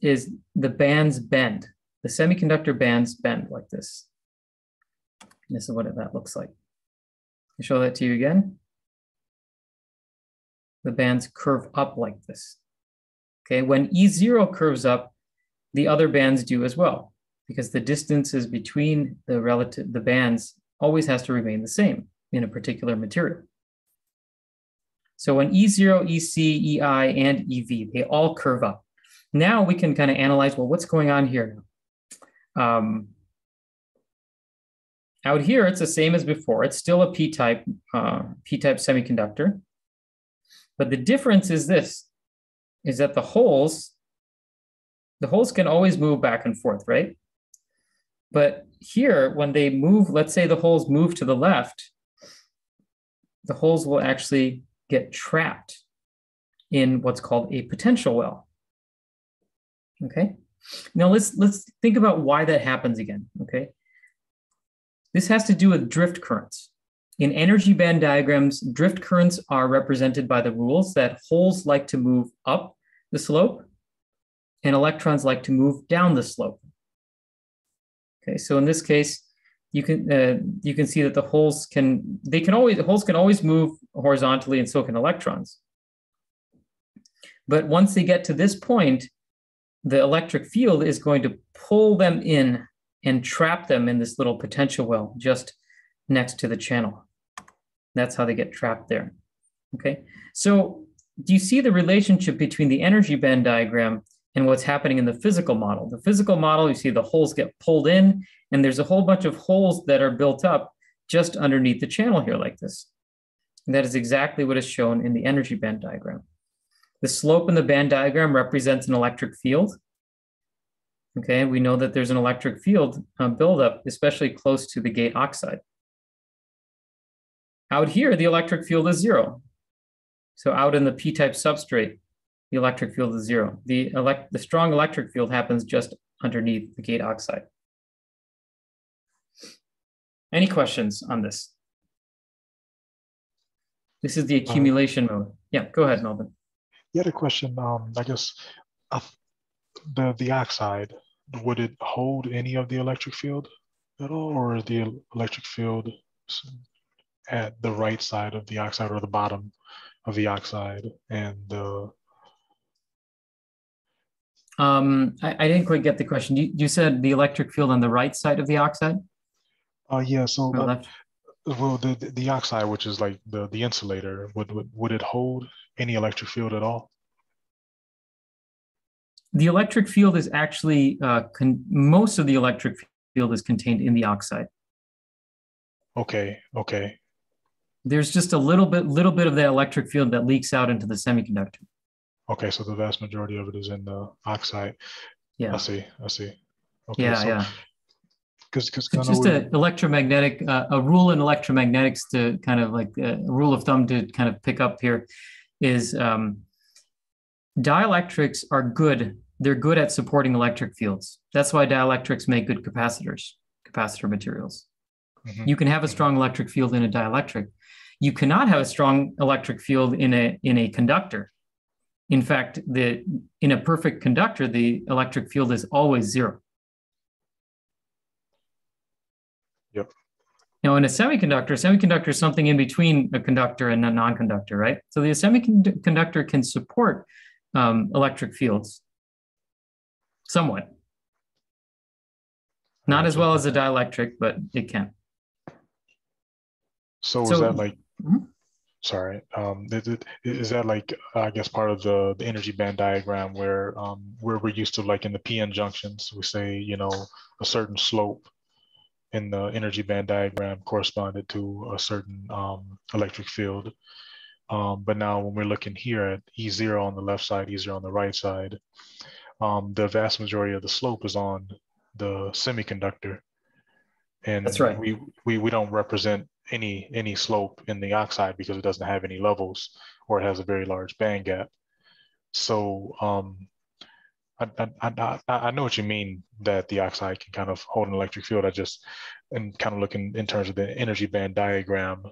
is the bands bend. The semiconductor bands bend like this. This is what that looks like. I show that to you again. The bands curve up like this. Okay, when E0 curves up, the other bands do as well, because the distances between the relative the bands always has to remain the same in a particular material. So when E0, EC, EI, and EV, they all curve up. Now we can kind of analyze, well, what's going on here? Um, out here, it's the same as before. It's still a p-type uh, p-type semiconductor. But the difference is this, is that the holes, the holes can always move back and forth, right? But here, when they move, let's say the holes move to the left, the holes will actually get trapped in what's called a potential well. Okay. Now let's let's think about why that happens again. Okay. This has to do with drift currents. In energy band diagrams, drift currents are represented by the rules that holes like to move up the slope and electrons like to move down the slope. Okay, so in this case, you can uh, you can see that the holes can they can always the holes can always move horizontally and so can electrons. But once they get to this point, the electric field is going to pull them in and trap them in this little potential well just next to the channel. That's how they get trapped there. Okay, so do you see the relationship between the energy band diagram and what's happening in the physical model? The physical model, you see the holes get pulled in, and there's a whole bunch of holes that are built up just underneath the channel here like this. And that is exactly what is shown in the energy band diagram. The slope in the band diagram represents an electric field. Okay, we know that there's an electric field uh, buildup, especially close to the gate oxide. Out here, the electric field is zero. So out in the p-type substrate, the electric field is zero. The, elect the strong electric field happens just underneath the gate oxide. Any questions on this? This is the uh, accumulation mode. Yeah, go ahead, Melvin. You had a question, um, I guess, uh, the, the oxide, would it hold any of the electric field at all, or is the electric field at the right side of the oxide or the bottom of the oxide and the um, I, I, didn't quite get the question. You, you, said the electric field on the right side of the oxide? Uh, yeah, so uh, well, the, the oxide, which is like the, the insulator, would, would, would it hold any electric field at all? The electric field is actually, uh, most of the electric field is contained in the oxide. Okay, okay. There's just a little bit, little bit of that electric field that leaks out into the semiconductor. Okay, so the vast majority of it is in the oxide. Yeah. I see, I see. Okay, Yeah, so, yeah. Because, because It's just an electromagnetic, uh, a rule in electromagnetics to kind of like uh, a rule of thumb to kind of pick up here is um, dielectrics are good. They're good at supporting electric fields. That's why dielectrics make good capacitors, capacitor materials. Mhm. You can have a strong electric field in a dielectric. You cannot have a strong electric field in a in a conductor. In fact, the in a perfect conductor, the electric field is always zero. Yep. Now, in a semiconductor, a semiconductor is something in between a conductor and a non-conductor, right? So the semiconductor can support um, electric fields somewhat. Not as well as a dielectric, but it can. So is So- that like, Mhm. sorry, um, is, it- is that like, I guess, part of the, the energy band diagram where, um, where we're used to like in the PN junctions, we say, you know, a certain slope in the energy band diagram corresponded to a certain, um, electric field. Um, but now when we're looking here at E0 on the left side, E0 on the right side, um, the vast majority of the slope is on the semiconductor. And That's right. we, we, we don't represent any, any slope in the oxide because it doesn't have any levels or it has a very large band gap. So um, I, I, I, I I know what you mean that the oxide can kind of hold an electric field. I just, and kind of looking in terms of the energy band diagram,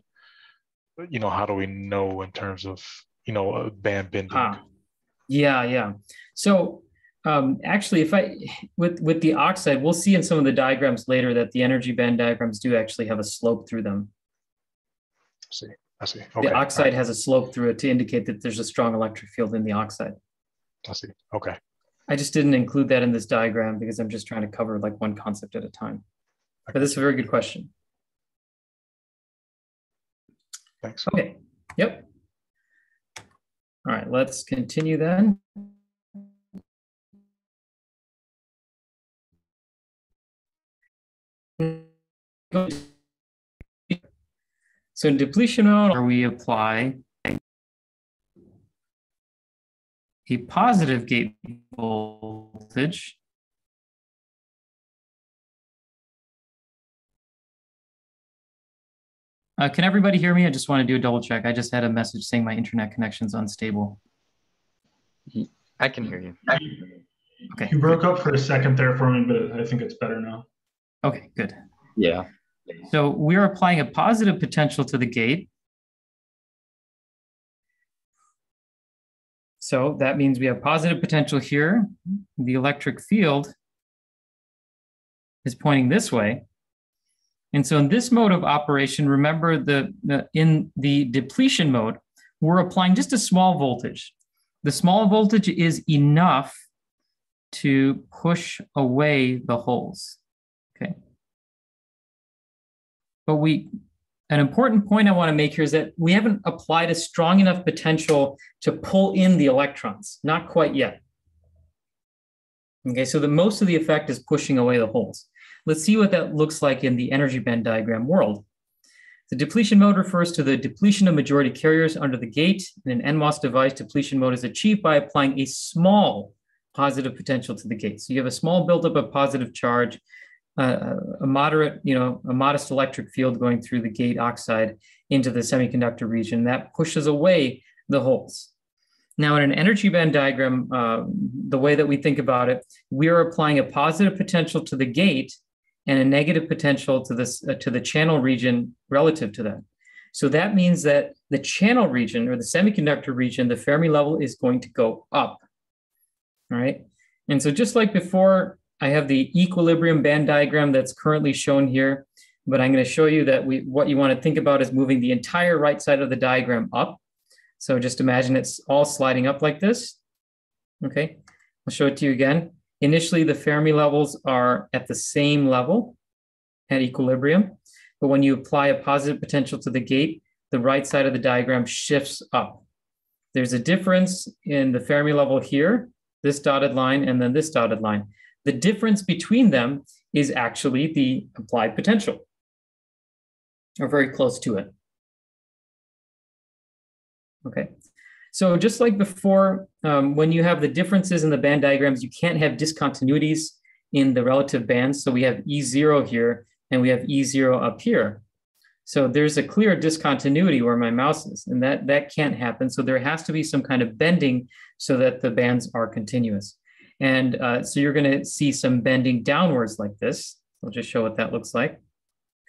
you know, how do we know in terms of, you know, band bending? Ah, yeah, yeah. So um, actually, if I with with the oxide, we'll see in some of the diagrams later that the energy band diagrams do actually have a slope through them. I see, I see. The Okay, oxide has a slope through it to indicate that there's a strong electric field in the oxide. I see. Okay, I just didn't include that in this diagram because I'm just trying to cover like one concept at a time. But this is a very good question. Thanks. Okay. Yep. All right, let's continue then. So in depletion mode, we apply a positive gate voltage Uh, can everybody hear me? I just want to do a double check. I just had a message saying my internet connection's unstable. I can hear you. Okay. You broke up for a second there for me, but I think it's better now. Okay, good. Yeah. So we're applying a positive potential to the gate. So that means we have positive potential here. The electric field is pointing this way. And so in this mode of operation, remember the, the in the depletion mode, we're applying just a small voltage. The small voltage is enough to push away the holes. Okay. But we, an important point I want to make here is that we haven't applied a strong enough potential to pull in the electrons, not quite yet. Okay, so the most of the effect is pushing away the holes. Let's see what that looks like in the energy band diagram world. The depletion mode refers to the depletion of majority carriers under the gate. In an NMOS device, depletion mode is achieved by applying a small positive potential to the gate. So you have a small buildup of positive charge, uh, a moderate, you know, a modest electric field going through the gate oxide into the semiconductor region. That pushes away the holes. Now, in an energy band diagram, uh, the way that we think about it, we are applying a positive potential to the gate and a negative potential to this uh, to the channel region relative to that. So that means that the channel region or the semiconductor region, the Fermi level is going to go up. All right. And so just like before, I have the equilibrium band diagram that's currently shown here, but I'm going to show you that we what you want to think about is moving the entire right side of the diagram up. So just imagine it's all sliding up like this. Okay. I'll show it to you again. Initially, the Fermi levels are at the same level at equilibrium, but when you apply a positive potential to the gate, the right side of the diagram shifts up. There's a difference in the Fermi level here, this dotted line, and then this dotted line. The difference between them is actually the applied potential. or very close to it. Okay, so just like before, um, when you have the differences in the band diagrams, you can't have discontinuities in the relative bands. So we have E0 here and we have E0 up here. So there's a clear discontinuity where my mouse is, and that, that can't happen. So there has to be some kind of bending so that the bands are continuous. And uh, so you're gonna see some bending downwards like this. I'll just show what that looks like.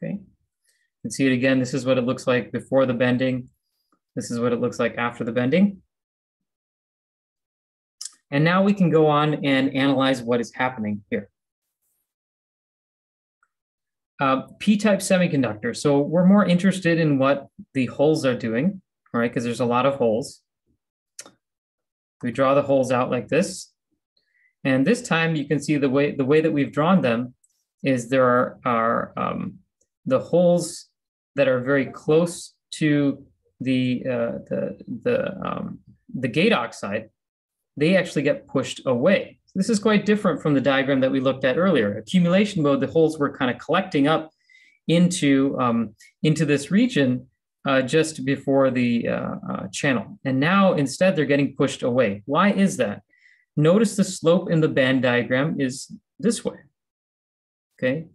Okay, you can see it again. This is what it looks like before the bending. This is what it looks like after the bending. And now we can go on and analyze what is happening here. Uh, P-type semiconductor. So we're more interested in what the holes are doing, all right, because there's a lot of holes. We draw the holes out like this. And this time you can see the way the way that we've drawn them is there are, are um, the holes that are very close to the uh, the the um, the gate oxide. They actually get pushed away. This is quite different from the diagram that we looked at earlier. Accumulation mode, the holes were kind of collecting up into, um, into this region uh, just before the uh, uh, channel. And now instead they're getting pushed away. Why is that? Notice the slope in the band diagram is this way, okay?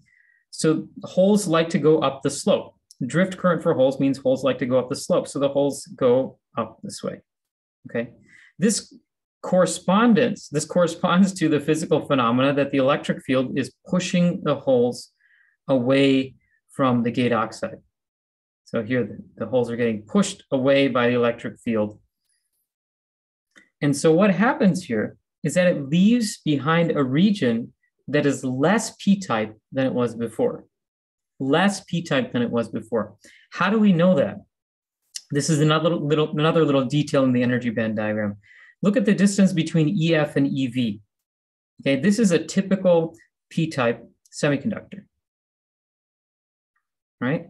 So holes like to go up the slope. Drift current for holes means holes like to go up the slope. So the holes go up this way, okay? This correspondence, this corresponds to the physical phenomena that the electric field is pushing the holes away from the gate oxide. So here the, the holes are getting pushed away by the electric field. And so what happens here is that it leaves behind a region that is less p-type than it was before. Less p-type than it was before. How do we know that? This is another little, another little detail in the energy band diagram. Look at the distance between EF and EV. Okay, this is a typical p-type semiconductor, right?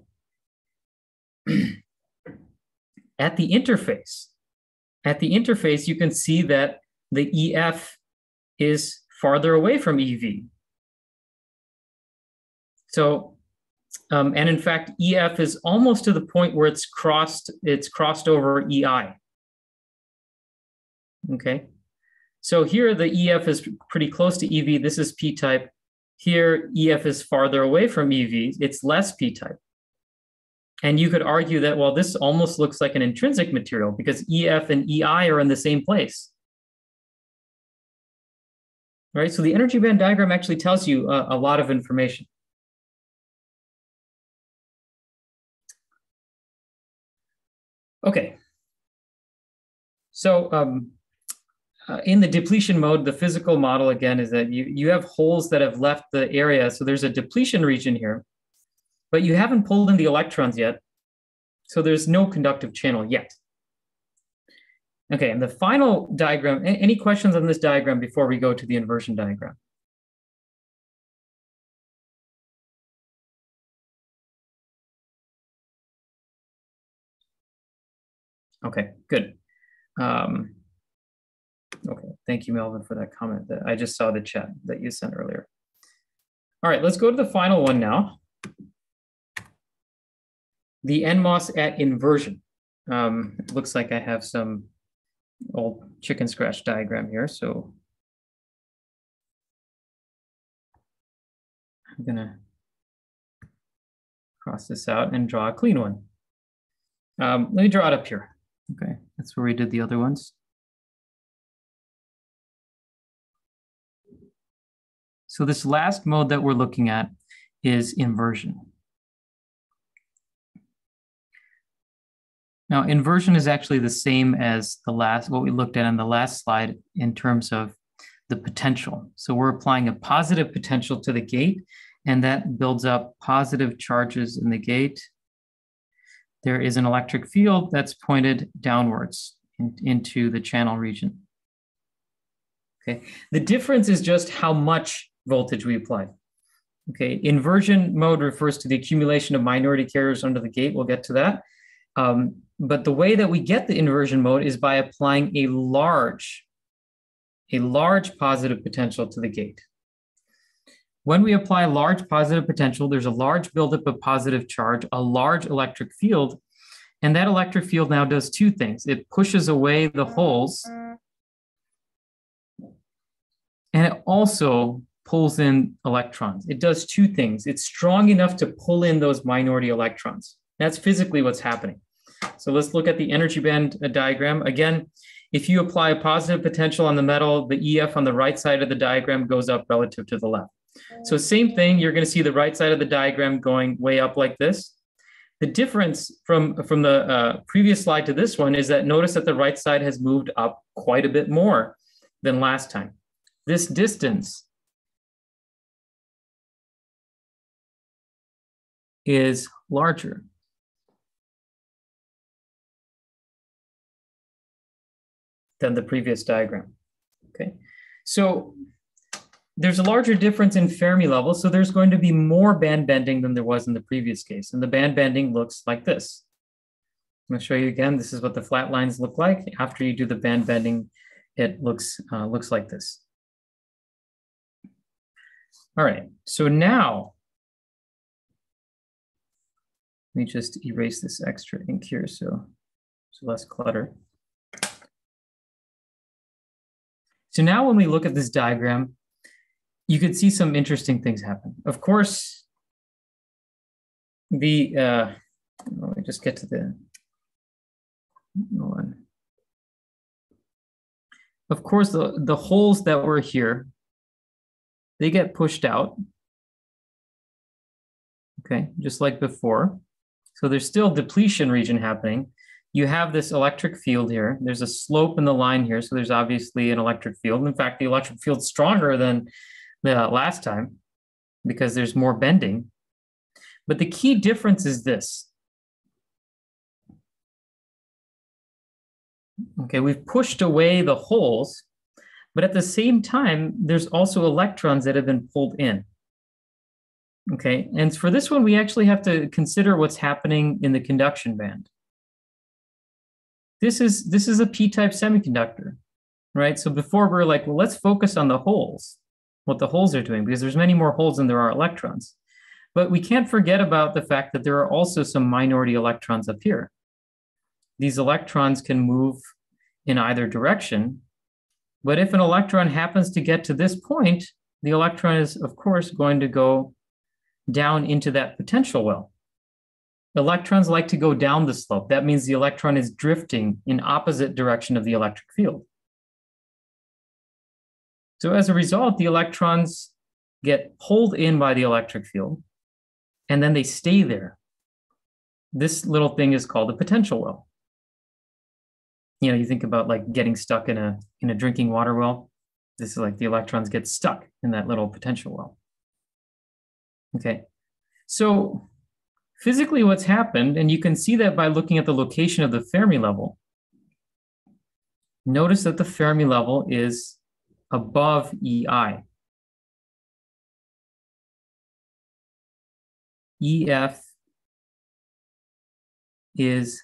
at the interface, at the interface, you can see that the EF is farther away from EV. So, um, and in fact, EF is almost to the point where it's crossed, it's crossed over EI. Okay. So here the EF is pretty close to EV. This is p-type. Here EF is farther away from EV. It's less p-type. And you could argue that, well, this almost looks like an intrinsic material because EF and EI are in the same place. Right, so the energy band diagram actually tells you a, a lot of information. Okay, so um, uh, in the depletion mode, the physical model again is that you, you have holes that have left the area. So there's a depletion region here, but you haven't pulled in the electrons yet. So there's no conductive channel yet. Okay, and the final diagram, any questions on this diagram before we go to the inversion diagram? Okay, good. Um, Okay, thank you, Melvin, for that comment. That I just saw the chat that you sent earlier. All right, let's go to the final one now. The NMOS at inversion. Um, it looks like I have some old chicken scratch diagram here, so I'm gonna cross this out and draw a clean one. Um, let me draw it up here. Okay, that's where we did the other ones. So this last mode that we're looking at is inversion. Now, inversion is actually the same as the last, what we looked at on the last slide in terms of the potential. So we're applying a positive potential to the gate, and that builds up positive charges in the gate. There is an electric field that's pointed downwards in, into the channel region. Okay, the difference is just how much voltage we apply. Okay, inversion mode refers to the accumulation of minority carriers under the gate. We'll get to that. Um, but the way that we get the inversion mode is by applying a large, a large positive potential to the gate. When we apply large positive potential, there's a large buildup of positive charge, a large electric field, and that electric field now does two things. It pushes away the holes, and it also pulls in electrons. It does two things. It's strong enough to pull in those minority electrons. That's physically what's happening. So let's look at the energy band uh, diagram. Again, if you apply a positive potential on the metal, the EF on the right side of the diagram goes up relative to the left. So same thing, you're going to see the right side of the diagram going way up like this. The difference from, from the uh, previous slide to this one is that notice that the right side has moved up quite a bit more than last time. This distance is larger. than the previous diagram. Okay, so there's a larger difference in Fermi levels, so there's going to be more band bending than there was in the previous case. And the band bending looks like this. I'm gonna show you again, this is what the flat lines look like. After you do the band bending, it looks, uh, looks like this. All right, so now, let me just erase this extra ink here so, so less clutter. So now when we look at this diagram, you could see some interesting things happen. Of course, the, uh, let me just get to the one. Of course, the, the holes that were here, they get pushed out. Okay, just like before. So there's still depletion region happening, you have this electric field here. There's a slope in the line here. So there's obviously an electric field. In fact, the electric field's stronger than the last time because there's more bending. But the key difference is this. Okay, we've pushed away the holes, but at the same time, there's also electrons that have been pulled in. Okay, and for this one, we actually have to consider what's happening in the conduction band this is this is a p-type semiconductor right so before we are like well let's focus on the holes what the holes are doing because there's many more holes than there are electrons but we can't forget about the fact that there are also some minority electrons up here these electrons can move in either direction but if an electron happens to get to this point the electron is of course going to go down into that potential well Electrons like to go down the slope. That means the electron is drifting in opposite direction of the electric field. So as a result, the electrons get pulled in by the electric field, and then they stay there. This little thing is called a potential well. You know, you think about like getting stuck in a in a drinking water well. This is like the electrons get stuck in that little potential well. Okay, so physically what's happened, and you can see that by looking at the location of the Fermi level. Notice that the Fermi level is above EI. EF is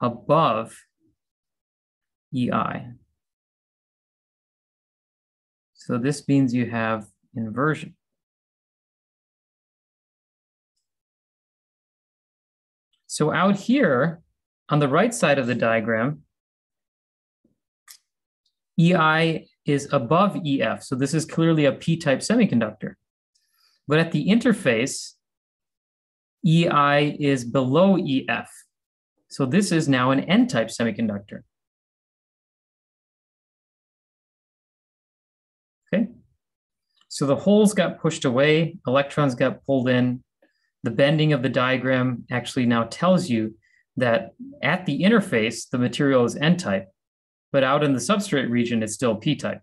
above EI. So this means you have inversion. So out here on the right side of the diagram, EI is above EF. So this is clearly a p-type semiconductor. But at the interface, EI is below EF. So this is now an n-type semiconductor. Okay. So the holes got pushed away, electrons got pulled in, the bending of the diagram actually now tells you that at the interface, the material is N-type, but out in the substrate region, it's still P-type.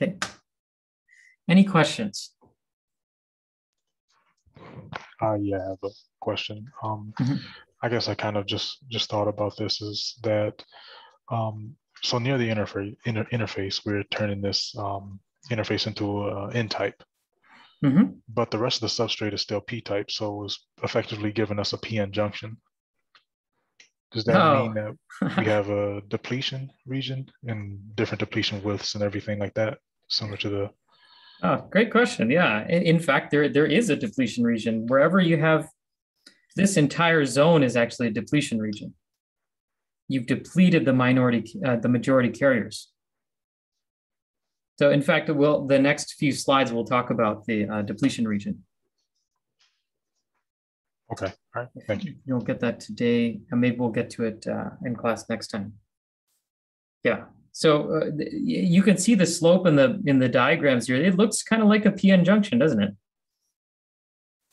Okay. Any questions? Uh, yeah, I have a question. Um, Mhm. I guess I kind of just just thought about this is that um, so near the interface inter, interface we're turning this um, interface into n-type, Mhm. but the rest of the substrate is still p-type, so it's effectively giving us a p-n junction. Does that Oh. mean that we have a depletion region and different depletion widths and everything like that, similar to the? Oh, great question. Yeah. In, in fact, there, there is a depletion region. Wherever you have this entire zone is actually a depletion region. You've depleted the minority, uh, the majority carriers. So in fact, we'll, the next few slides, we'll talk about the uh, depletion region. Okay, all right, thank you. You won't get that today, and maybe we'll get to it uh, in class next time. Yeah, so uh, you can see the slope in the in the diagrams here. It looks kind of like a PN junction, doesn't it?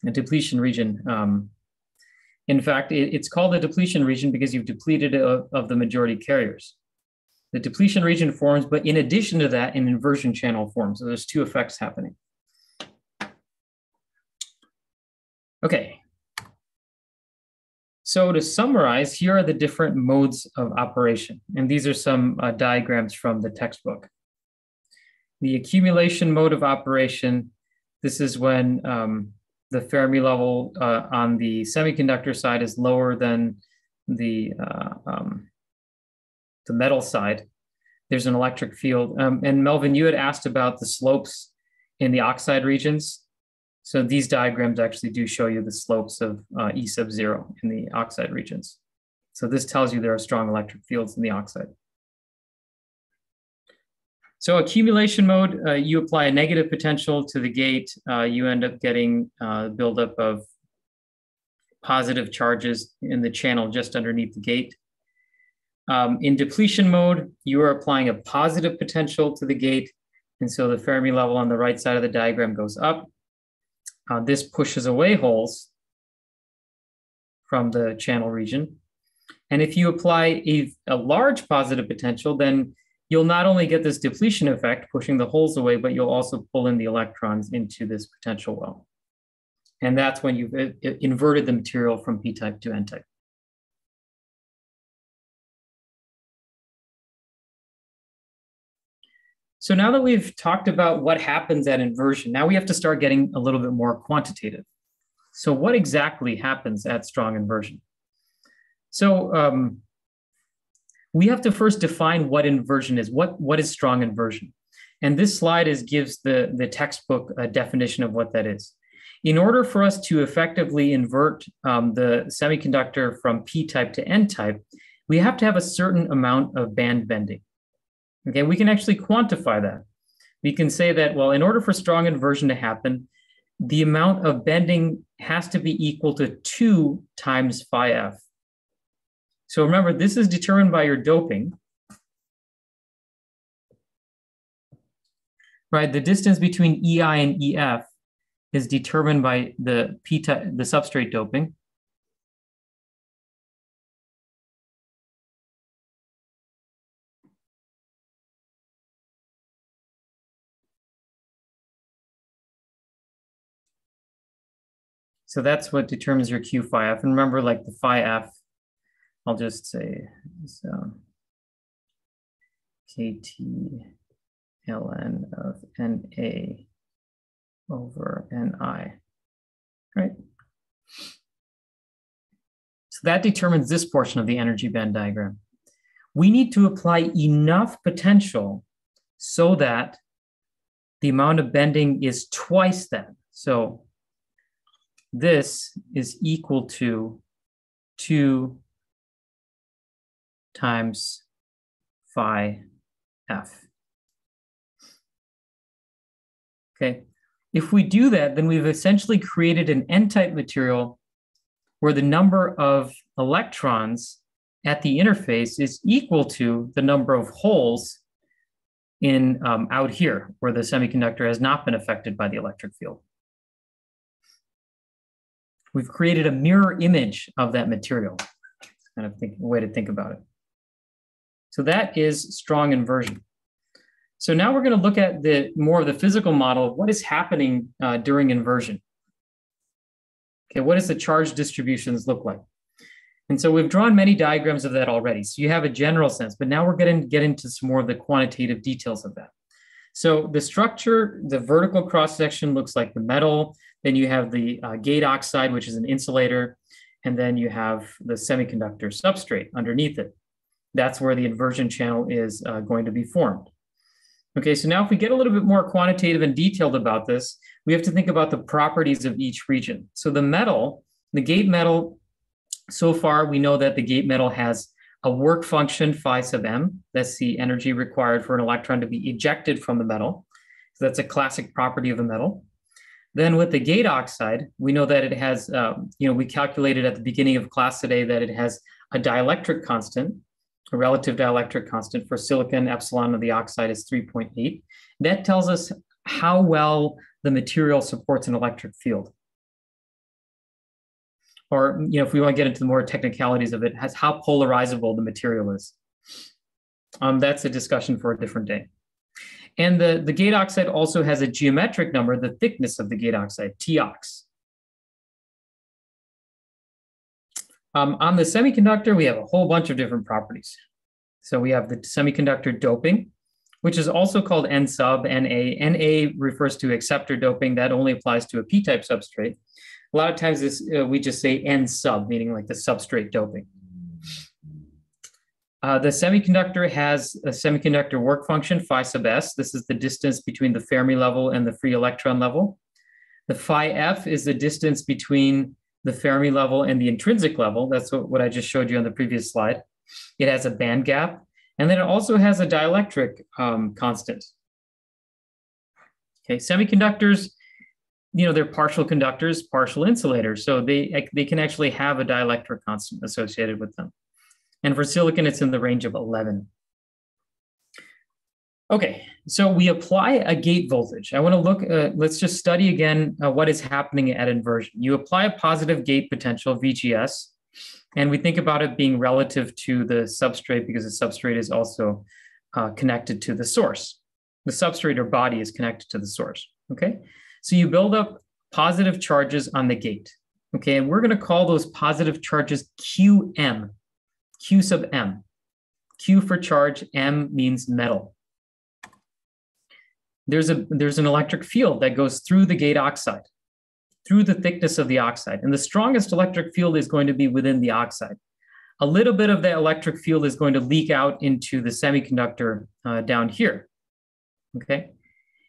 A depletion region. Um, in fact, it, it's called a depletion region because you've depleted of, of the majority carriers. The depletion region forms, but in addition to that, an inversion channel forms. So there's two effects happening. Okay, so to summarize, here are the different modes of operation. And these are some uh, diagrams from the textbook. The accumulation mode of operation, this is when um, the Fermi level uh, on the semiconductor side is lower than the, uh, um, the metal side. There's an electric field. Um, and Melvin, you had asked about the slopes in the oxide regions. So these diagrams actually do show you the slopes of uh, E sub zero in the oxide regions. So this tells you there are strong electric fields in the oxide. So accumulation mode, uh, you apply a negative potential to the gate, uh, you end up getting uh, buildup of positive charges in the channel just underneath the gate. Um, in depletion mode, you are applying a positive potential to the gate. And so the Fermi level on the right side of the diagram goes up. Uh, this pushes away holes from the channel region. And if you apply a, a large positive potential, then you'll not only get this depletion effect, pushing the holes away, but you'll also pull in the electrons into this potential well. And that's when you've uh, inverted the material from p-type to n-type. So now that we've talked about what happens at inversion, now we have to start getting a little bit more quantitative. So what exactly happens at strong inversion? So um, we have to first define what inversion is. What, what is strong inversion? And this slide is, gives the, the textbook a definition of what that is. In order for us to effectively invert um, the semiconductor from p-type to n-type, we have to have a certain amount of band bending. Okay, we can actually quantify that. We can say that, well, in order for strong inversion to happen, the amount of bending has to be equal to 2 times phi f. So remember, this is determined by your doping. Right, the distance between EI and EF is determined by the p the substrate doping. So that's what determines your Q phi f. And remember, like the phi f, I'll just say so KT ln of NA over NI, right? So that determines this portion of the energy band diagram. We need to apply enough potential so that the amount of bending is twice that. So this is equal to 2 times phi f. Okay, if we do that, then we've essentially created an n-type material where the number of electrons at the interface is equal to the number of holes in um, out here where the semiconductor has not been affected by the electric field. We've created a mirror image of that material. Kind of think, way to think about it. So that is strong inversion. So now we're going to look at the more of the physical model of what is happening uh, during inversion. Okay, what does the charge distributions look like? And so we've drawn many diagrams of that already. So you have a general sense, but now we're going to get into some more of the quantitative details of that. So the structure, the vertical cross section looks like the metal. Then you have the uh, gate oxide, which is an insulator. and then you have the semiconductor substrate underneath it. That's where the inversion channel is uh, going to be formed. Okay, so now if we get a little bit more quantitative and detailed about this, we have to think about the properties of each region. So the metal, the gate metal, so far we know that the gate metal has a work function phi sub m. That's the energy required for an electron to be ejected from the metal. So that's a classic property of a metal. Then with the gate oxide, we know that it has, um, you know, we calculated at the beginning of class today that it has a dielectric constant, a relative dielectric constant for silicon, epsilon of the oxide is 3.8. That tells us how well the material supports an electric field. Or, you know, if we want to get into the more technicalities of it, has how polarizable the material is. Um, that's a discussion for a different day. And the, the gate oxide also has a geometric number, the thickness of the gate oxide, Tox. Um, on the semiconductor, we have a whole bunch of different properties. So we have the semiconductor doping, which is also called N sub, NA. NA refers to acceptor doping. That only applies to a p-type substrate. A lot of times this, uh, we just say N sub, meaning like the substrate doping. Uh, the semiconductor has a semiconductor work function, phi sub s. This is the distance between the Fermi level and the free electron level. The phi f is the distance between the Fermi level and the intrinsic level. That's what, what I just showed you on the previous slide. It has a band gap, and then it also has a dielectric um, constant. Okay, semiconductors, you know, they're partial conductors, partial insulators, so they, they can actually have a dielectric constant associated with them. And for silicon, it's in the range of 11. Okay, so we apply a gate voltage. I want to look, uh, let's just study again uh, what is happening at inversion. You apply a positive gate potential, VGS, and we think about it being relative to the substrate because the substrate is also uh, connected to the source. The substrate or body is connected to the source, okay? So you build up positive charges on the gate, okay? And we're gonna call those positive charges QM, Q sub M. Q for charge, M means metal. There's, a, there's an electric field that goes through the gate oxide, through the thickness of the oxide. And the strongest electric field is going to be within the oxide. A little bit of that electric field is going to leak out into the semiconductor uh, down here. Okay.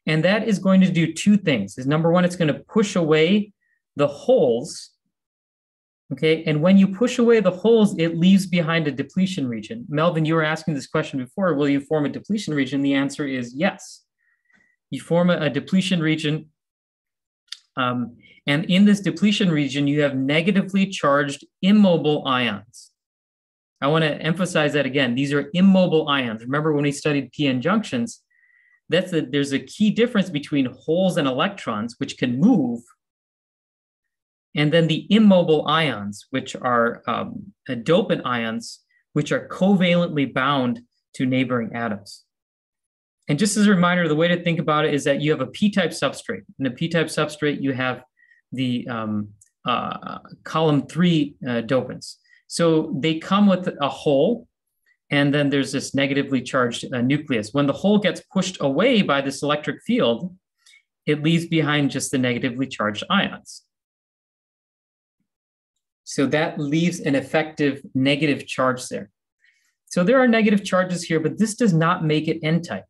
And that is going to do two things. Is number one, it's going to push away the holes Okay, and when you push away the holes, it leaves behind a depletion region. Melvin, you were asking this question before. Will you form a depletion region? The answer is yes. You form a, a depletion region. Um, and in this depletion region, you have negatively charged immobile ions. I want to emphasize that again. These are immobile ions. Remember when we studied PN junctions, that's a, there's a key difference between holes and electrons, which can move, and then the immobile ions, which are um, dopant ions, which are covalently bound to neighboring atoms. And just as a reminder, the way to think about it is that you have a p-type substrate. In a p-type substrate, you have the um, uh, column three uh, dopants. So they come with a hole, and then there's this negatively charged uh, nucleus. When the hole gets pushed away by this electric field, it leaves behind just the negatively charged ions. So that leaves an effective negative charge there. So there are negative charges here, but this does not make it n-type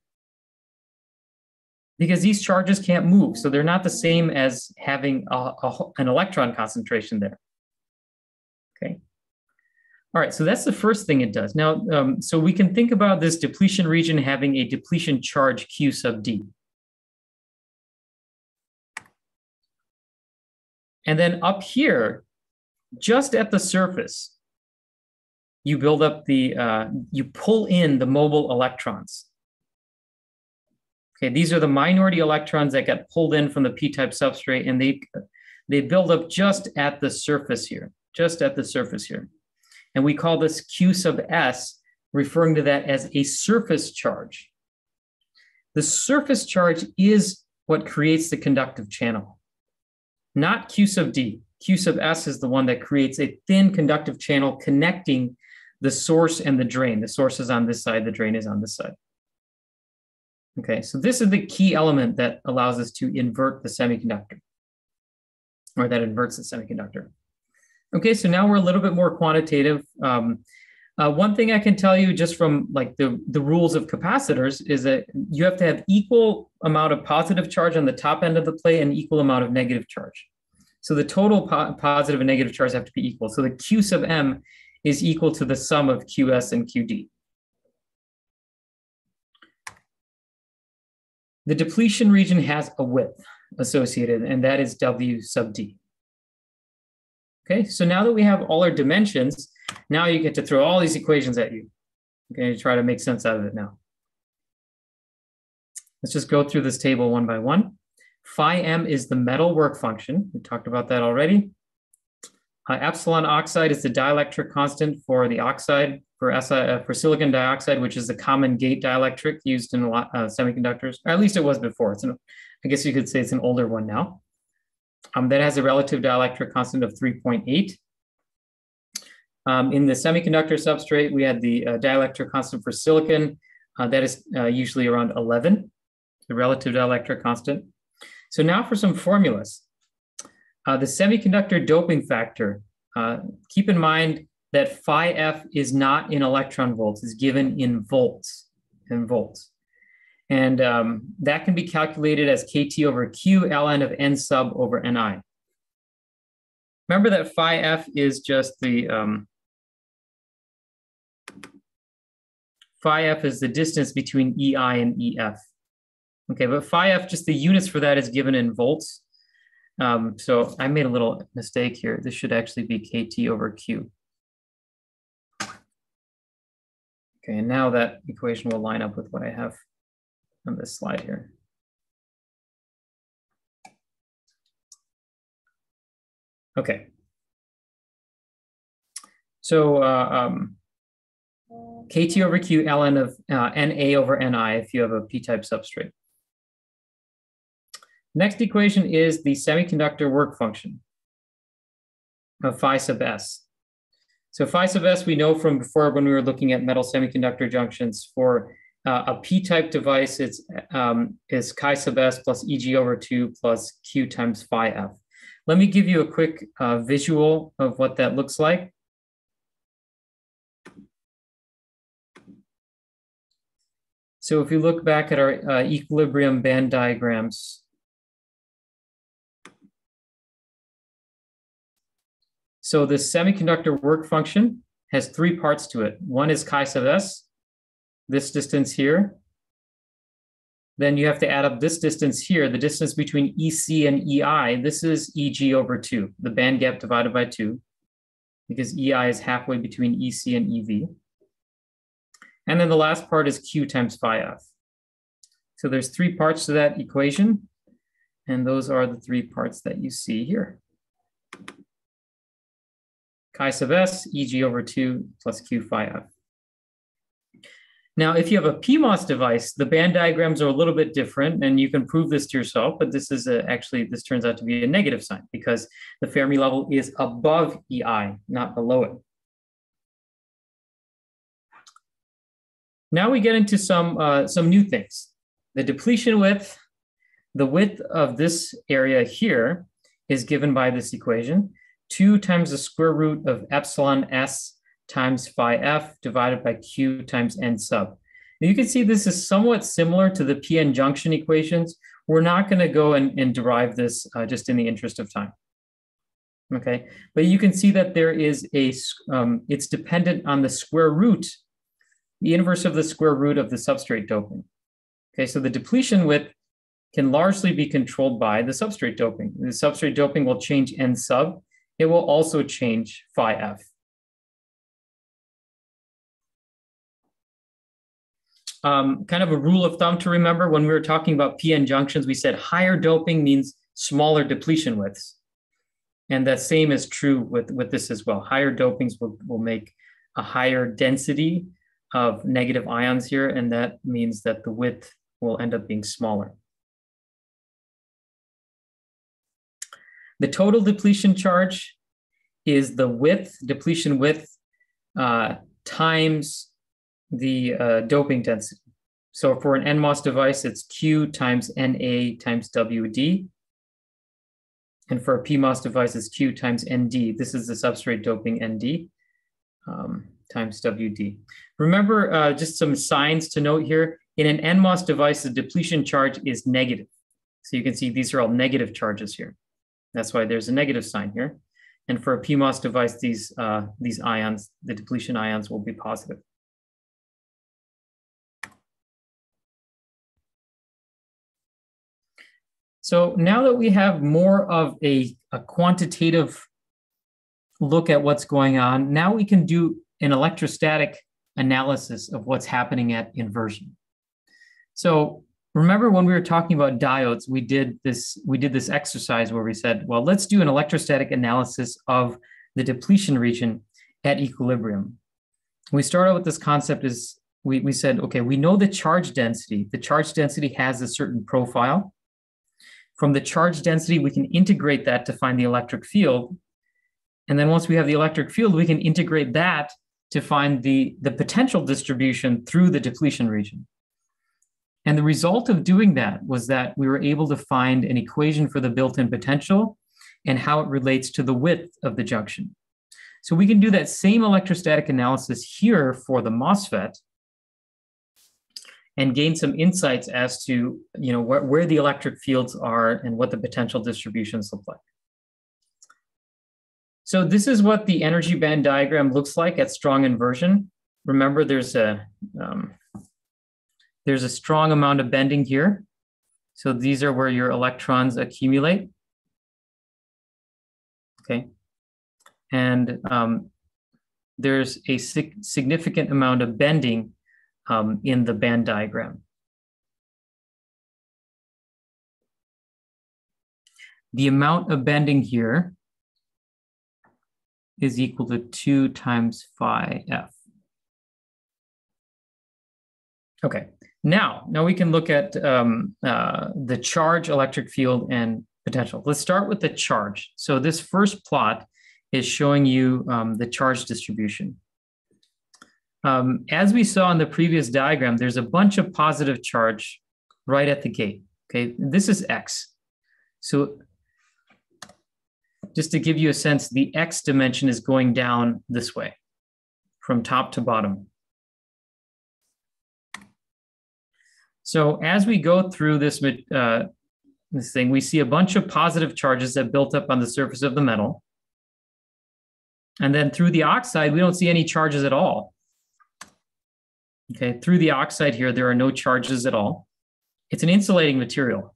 because these charges can't move. So they're not the same as having a, a, an electron concentration there. Okay. All right, so that's the first thing it does. Now, um, so we can think about this depletion region having a depletion charge Q sub D. And then up here, just at the surface, you build up the, uh, you pull in the mobile electrons. Okay, these are the minority electrons that get pulled in from the p-type substrate and they, they build up just at the surface here, just at the surface here. And we call this Q sub S, referring to that as a surface charge. The surface charge is what creates the conductive channel, not Q sub D. Q sub S is the one that creates a thin conductive channel connecting the source and the drain. The source is on this side, the drain is on this side. Okay, so this is the key element that allows us to invert the semiconductor, or that inverts the semiconductor. Okay, so now we're a little bit more quantitative. Um, uh, one thing I can tell you just from like the, the rules of capacitors is that you have to have equal amount of positive charge on the top end of the plate and equal amount of negative charge. So the total po positive and negative charge have to be equal. So the Q sub M is equal to the sum of QS and QD. The depletion region has a width associated, and that is W sub D. Okay, so now that we have all our dimensions, now you get to throw all these equations at you. Okay, try to make sense out of it now. Let's just go through this table one by one. Phi m is the metal work function. We talked about that already. Uh, epsilon oxide is the dielectric constant for the oxide for, SI, uh, for silicon dioxide, which is the common gate dielectric used in a lot, uh, semiconductors, or at least it was before. It's an, I guess you could say it's an older one now. Um, that has a relative dielectric constant of 3.8. Um, in the semiconductor substrate, we had the uh, dielectric constant for silicon. Uh, that is uh, usually around 11, the relative dielectric constant. So now for some formulas. Uh, the semiconductor doping factor, uh, keep in mind that phi f is not in electron volts, it's given in volts, in volts. And um, that can be calculated as kT over Q ln of n sub over Ni. Remember that phi f is just the, um, phi f is the distance between EI and EF. Okay, but phi f, just the units for that is given in volts. Um, so I made a little mistake here. This should actually be KT over Q. Okay, and now that equation will line up with what I have on this slide here. Okay. So uh, um, KT over Q ln of uh, NA over NI if you have a p-type substrate. Next equation is the semiconductor work function of phi sub s. So phi sub s we know from before when we were looking at metal semiconductor junctions for uh, a p-type device it's um, is chi sub s plus eg over 2 plus q times phi f. Let me give you a quick uh, visual of what that looks like. So if you look back at our uh, equilibrium band diagrams, So the semiconductor work function has three parts to it. One is chi sub s, this distance here. Then you have to add up this distance here, the distance between EC and EI. This is EG over 2, the band gap divided by 2, because EI is halfway between EC and EV. And then the last part is Q times phi f. So there's three parts to that equation, and those are the three parts that you see here chi sub s, Eg over 2 plus Q phi f. Now, if you have a PMOS device, the band diagrams are a little bit different, and you can prove this to yourself, but this is a, actually, this turns out to be a negative sign because the Fermi level is above EI, not below it. Now we get into some, uh, some new things. The depletion width, the width of this area here is given by this equation. 2 times the square root of epsilon s times phi f divided by q times n sub. Now you can see this is somewhat similar to the PN junction equations. We're not going to go and, and, derive this uh, just in the interest of time. Okay, but you can see that there is a, um, it's dependent on the square root, the inverse of the square root of the substrate doping. Okay, so the depletion width can largely be controlled by the substrate doping. The substrate doping will change n sub, it will also change phi f. Um, kind of a rule of thumb to remember when we were talking about PN junctions, we said higher doping means smaller depletion widths. And that same is true with, with this as well. Higher dopings will, will make a higher density of negative ions here, and that means that the width will end up being smaller. The total depletion charge is the width, depletion width, uh, times the uh, doping density. So for an NMOS device, it's Q times NA times WD. And for a PMOS device, it's Q times ND. This is the substrate doping ND um, times WD. Remember, uh, just some signs to note here. In an NMOS device, the depletion charge is negative. So you can see these are all negative charges here. That's why there's a negative sign here. And for a PMOS device, these, uh, these ions, the depletion ions will be positive. So now that we have more of a, a quantitative look at what's going on, now we can do an electrostatic analysis of what's happening at inversion. So remember when we were talking about diodes, we did this, we did this exercise where we said, well, let's do an electrostatic analysis of the depletion region at equilibrium. We start out with this concept is we, we said, okay, we know the charge density. The charge density has a certain profile. From the charge density, we can integrate that to find the electric field. And then once we have the electric field, we can integrate that to find the, the potential distribution through the depletion region. And the result of doing that was that we were able to find an equation for the built-in potential and how it relates to the width of the junction. So we can do that same electrostatic analysis here for the MOSFET and gain some insights as to you know where, where the electric fields are and what the potential distributions look like. So this is what the energy band diagram looks like at strong inversion. Remember, there's a um, there's a strong amount of bending here. So these are where your electrons accumulate. Okay. And um, there's a sig significant amount of bending um, in the band diagram. The amount of bending here is equal to 2 times phi f. Okay, now, now we can look at um, uh, the charge, electric field, and potential. Let's start with the charge. So this first plot is showing you um, the charge distribution. Um, as we saw in the previous diagram, there's a bunch of positive charge right at the gate. Okay, this is X. So just to give you a sense, the X dimension is going down this way from top to bottom. So as we go through this, uh, this thing, we see a bunch of positive charges that built up on the surface of the metal. And then through the oxide, we don't see any charges at all. Okay, through the oxide here, there are no charges at all. It's an insulating material,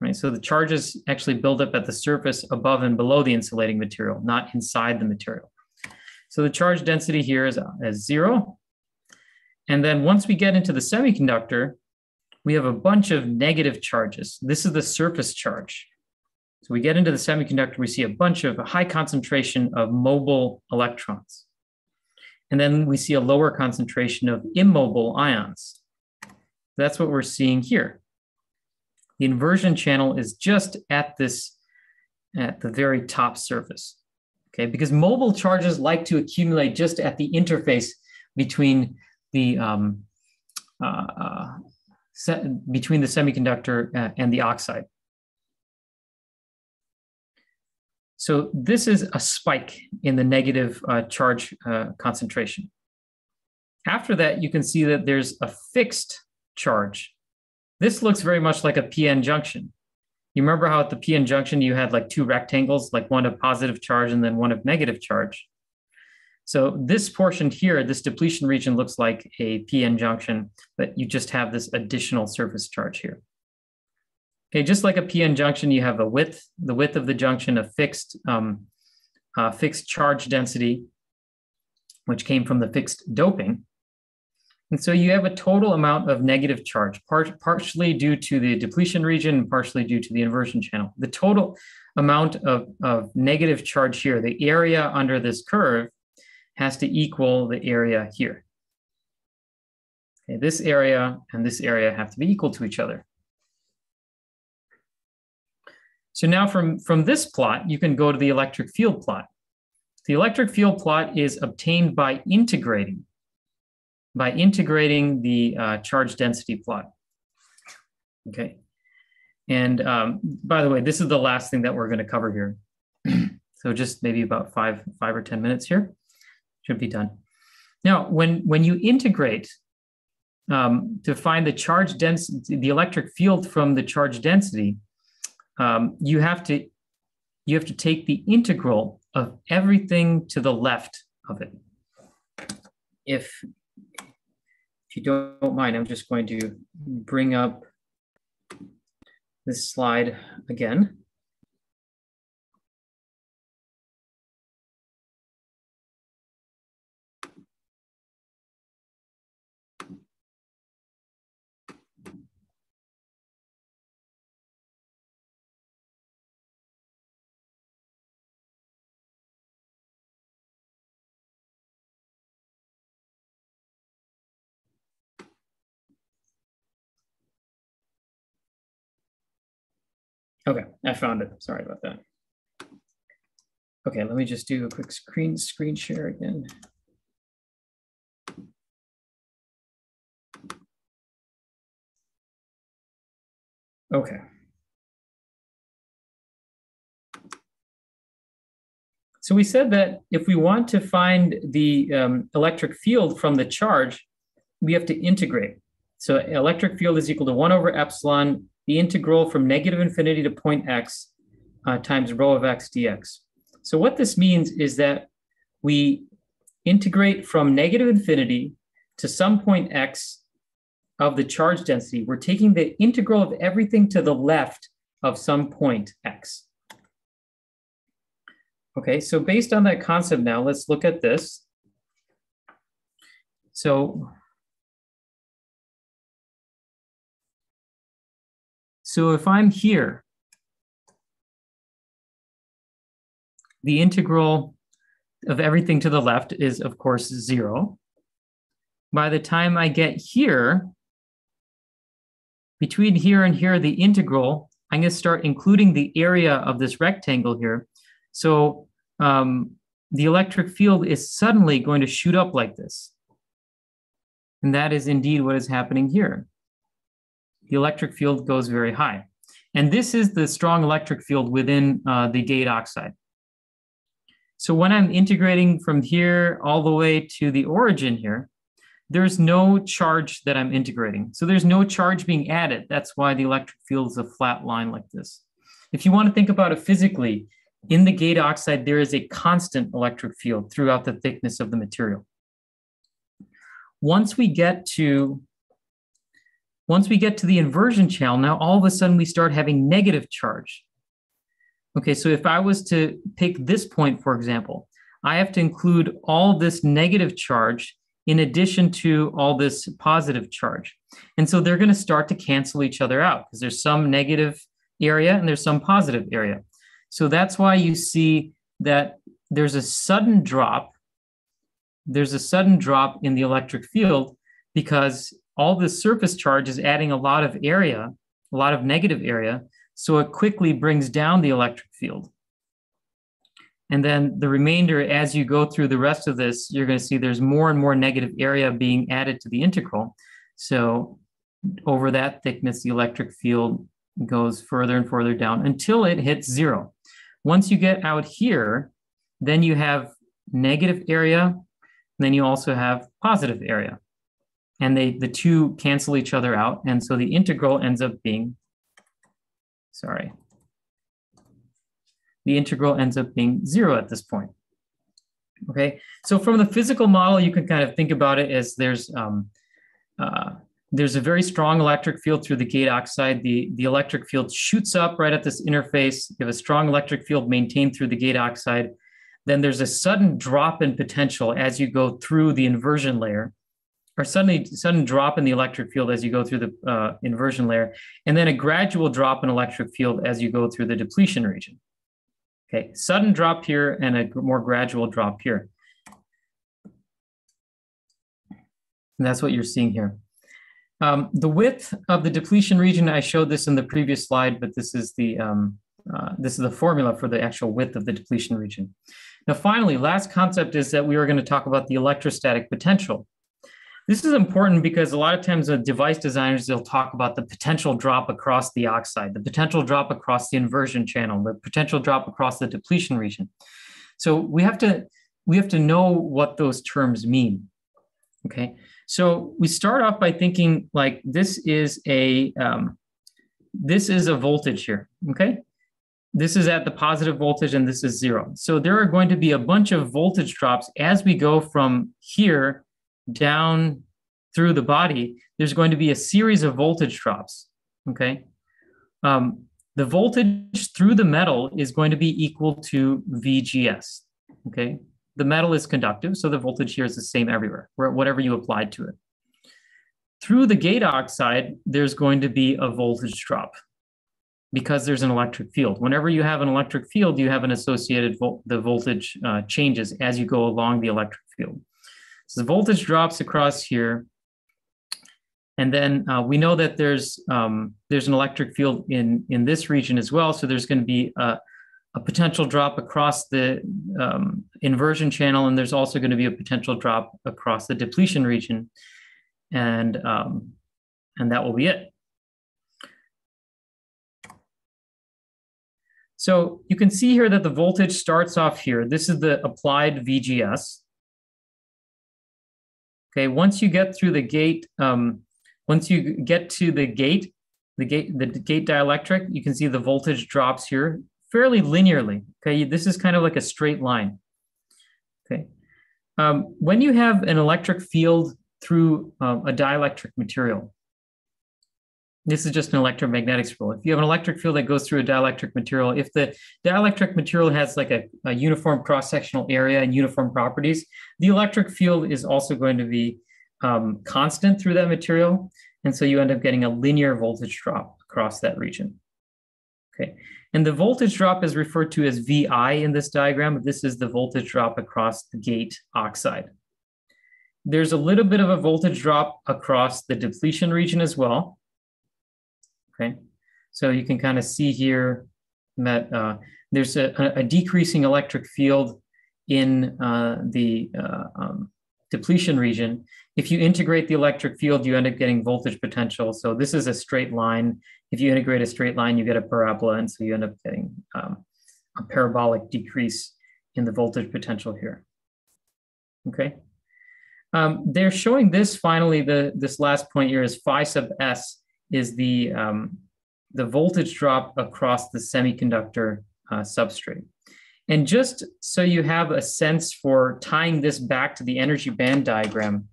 right? So the charges actually build up at the surface above and below the insulating material, not inside the material. So the charge density here is, is zero. And then once we get into the semiconductor, we have a bunch of negative charges. This is the surface charge. So we get into the semiconductor, we see a bunch of high concentration of mobile electrons. And then we see a lower concentration of immobile ions. That's what we're seeing here. The inversion channel is just at this, at the very top surface. Okay, because mobile charges like to accumulate just at the interface between the um, uh, uh, between the semiconductor uh, and the oxide. So this is a spike in the negative uh, charge uh, concentration. After that, you can see that there's a fixed charge. This looks very much like a PN junction. You remember how at the PN junction you had like two rectangles, like one of positive charge and then one of negative charge. So this portion here, this depletion region looks like a PN junction, but you just have this additional surface charge here. Okay, just like a PN junction, you have a width, the width of the junction, a fixed, um, fixed charge density, which came from the fixed doping. And so you have a total amount of negative charge, par partially due to the depletion region, partially due to the inversion channel. The total amount of, of negative charge here, the area under this curve, has to equal the area here. Okay, this area and this area have to be equal to each other. So now from, from this plot, you can go to the electric field plot. The electric field plot is obtained by integrating, by integrating the uh, charge density plot. Okay. And um, by the way, this is the last thing that we're going to cover here. so just maybe about five, five or 10 minutes here should be done. Now, when, when you integrate um, to find the charge density, the electric field from the charge density, um, you have to you have to take the integral of everything to the left of it. If if you don't mind, I'm just going to bring up this slide again. Okay, I found it. Sorry about that. Okay, let me just do a quick screen screen share again. Okay. So we said that if we want to find the um, electric field from the charge, we have to integrate. So electric field is equal to one over epsilon the integral from negative infinity to point x uh, times rho of x dx. So what this means is that we integrate from negative infinity to some point x of the charge density. We're taking the integral of everything to the left of some point x. Okay, so based on that concept now, let's look at this. So So if I'm here, the integral of everything to the left is, of course, zero. By the time I get here, between here and here, the integral, I'm going to start including the area of this rectangle here. So um, the electric field is suddenly going to shoot up like this. And that is indeed what is happening here the electric field goes very high. And this is the strong electric field within uh, the gate oxide. So when I'm integrating from here all the way to the origin here, there's no charge that I'm integrating. So there's no charge being added. That's why the electric field is a flat line like this. If you want to think about it physically, in the gate oxide, there is a constant electric field throughout the thickness of the material. Once we get to once we get to the inversion channel, now all of a sudden we start having negative charge. Okay, so if I was to pick this point, for example, I have to include all this negative charge in addition to all this positive charge. And so they're going to start to cancel each other out because there's some negative area and there's some positive area. So that's why you see that there's a sudden drop. There's a sudden drop in the electric field because all this surface charge is adding a lot of area, a lot of negative area. So it quickly brings down the electric field. And then the remainder, as you go through the rest of this, you're going to see there's more and more negative area being added to the integral. So over that thickness, the electric field goes further and further down until it hits zero. Once you get out here, then you have negative area, then you also have positive area and they the two cancel each other out. And so the integral ends up being, sorry, the integral ends up being zero at this point. Okay, so from the physical model, you can kind of think about it as there's um, uh, there's a very strong electric field through the gate oxide. The, the electric field shoots up right at this interface. You have a strong electric field maintained through the gate oxide. Then there's a sudden drop in potential as you go through the inversion layer or suddenly sudden drop in the electric field as you go through the uh, inversion layer, and then a gradual drop in electric field as you go through the depletion region. Okay, sudden drop here and a more gradual drop here. And that's what you're seeing here. Um, the width of the depletion region, I showed this in the previous slide, but this is the um, uh, this is the formula for the actual width of the depletion region. Now, finally, last concept is that we are going to talk about the electrostatic potential. This is important because a lot of times the device designers, they'll talk about the potential drop across the oxide, the potential drop across the inversion channel, the potential drop across the depletion region. So we have to, we have to know what those terms mean. Okay, so we start off by thinking like this is a, um, this is a voltage here, okay? This is at the positive voltage and this is zero. So there are going to be a bunch of voltage drops as we go from here down through the body, there's going to be a series of voltage drops. Okay. Um, the voltage through the metal is going to be equal to VGS. Okay. The metal is conductive, so the voltage here is the same everywhere, whatever you applied to it. Through the gate oxide, there's going to be a voltage drop because there's an electric field. Whenever you have an electric field, you have an associated vo the voltage uh, changes as you go along the electric field. So the voltage drops across here. And then uh, we know that there's um, there's an electric field in, in this region as well. So there's going to be a, a, potential drop across the um, inversion channel, and there's also going to be a potential drop across the depletion region. And, um, and that will be it. So you can see here that the voltage starts off here. This is the applied VGS. Okay, once you get through the gate, um, once you get to the gate, the gate, the gate dielectric, you can see the voltage drops here fairly linearly. Okay, this is kind of like a straight line. Okay, um, when you have an electric field through um, a dielectric material, this is just an electromagnetics rule. If you have an electric field that goes through a dielectric material, if the dielectric material has like a, a uniform cross-sectional area and uniform properties, the electric field is also going to be um, constant through that material. And so you end up getting a linear voltage drop across that region. Okay, and the voltage drop is referred to as VI in this diagram. This is the voltage drop across the gate oxide. There's a little bit of a voltage drop across the depletion region as well. Okay, so you can kind of see here that uh, there's a, a, decreasing electric field in uh, the uh, um, depletion region. If you integrate the electric field, you end up getting voltage potential. So this is a straight line. If you integrate a straight line, you get a parabola, and so you end up getting um, a parabolic decrease in the voltage potential here. Okay. Um, they're showing this finally, the this last point here is phi sub s is the, um, the voltage drop across the semiconductor uh, substrate. And just so you have a sense for tying this back to the energy band diagram,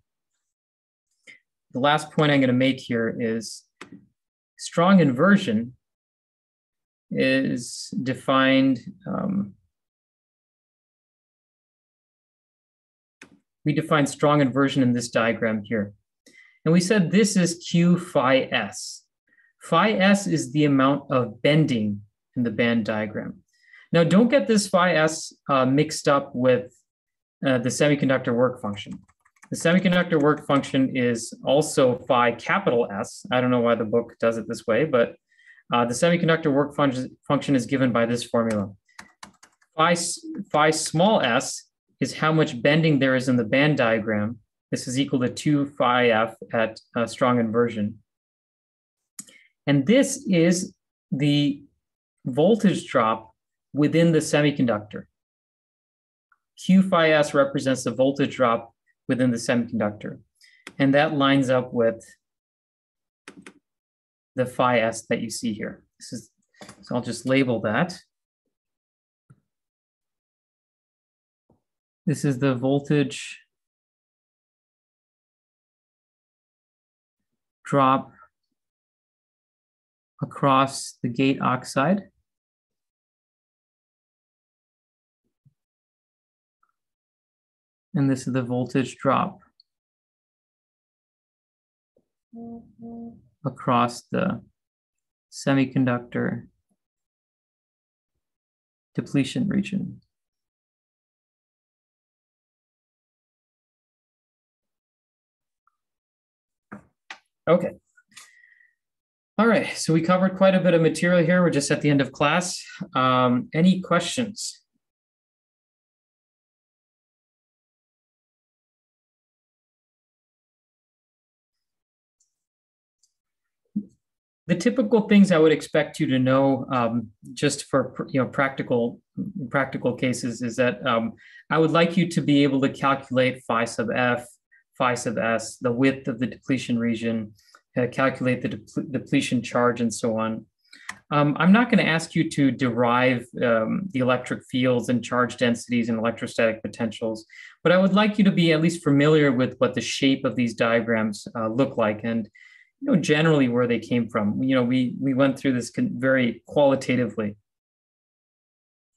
the last point I'm going to make here is strong inversion is defined um, we define strong inversion in this diagram here. And we said this is Q phi S. Phi S is the amount of bending in the band diagram. Now, don't get this phi S uh, mixed up with uh, the semiconductor work function. The semiconductor work function is also phi capital S. I don't know why the book does it this way, but uh, the semiconductor work function, function is given by this formula. Phi, phi small s is how much bending there is in the band diagram, this is equal to 2 phi f at uh, strong inversion. And this is the voltage drop within the semiconductor. Q phi s represents the voltage drop within the semiconductor. And that lines up with the phi s that you see here. This is, so I'll just label that. This is the voltage drop across the gate oxide. And this is the voltage drop across the semiconductor depletion region. Okay. All right, so we covered quite a bit of material here. We're just at the end of class. Um, any questions? The typical things I would expect you to know, um, just for you know practical practical cases, is that um, I would like you to be able to calculate phi sub f phi sub s, the width of the depletion region, uh, calculate the de depletion charge, and so on. Um, I'm not going to ask you to derive um, the electric fields and charge densities and electrostatic potentials, but I would like you to be at least familiar with what the shape of these diagrams uh, look like and you know generally where they came from. You know, we we went through this very qualitatively,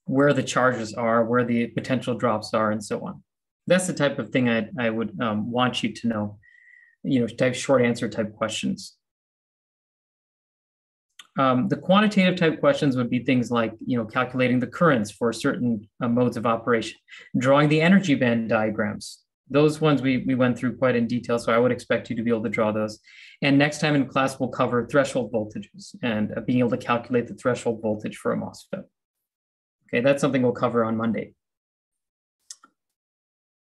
where the charges are, where the potential drops are, and so on. That's the type of thing I I would um, want you to know. You know, type short answer type questions. Um, the quantitative type questions would be things like, you know, calculating the currents for certain uh, modes of operation, drawing the energy band diagrams. Those ones we, we went through quite in detail, so I would expect you to be able to draw those. And next time in class, we'll cover threshold voltages and uh, being able to calculate the threshold voltage for a MOSFET. Okay, that's something we'll cover on Monday.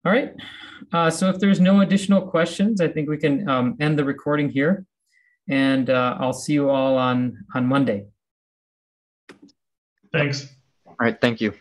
All right, uh, so if there's no additional questions, I think we can um, end the recording here and uh, I'll see you all on on Monday. Thanks. All right. Thank you.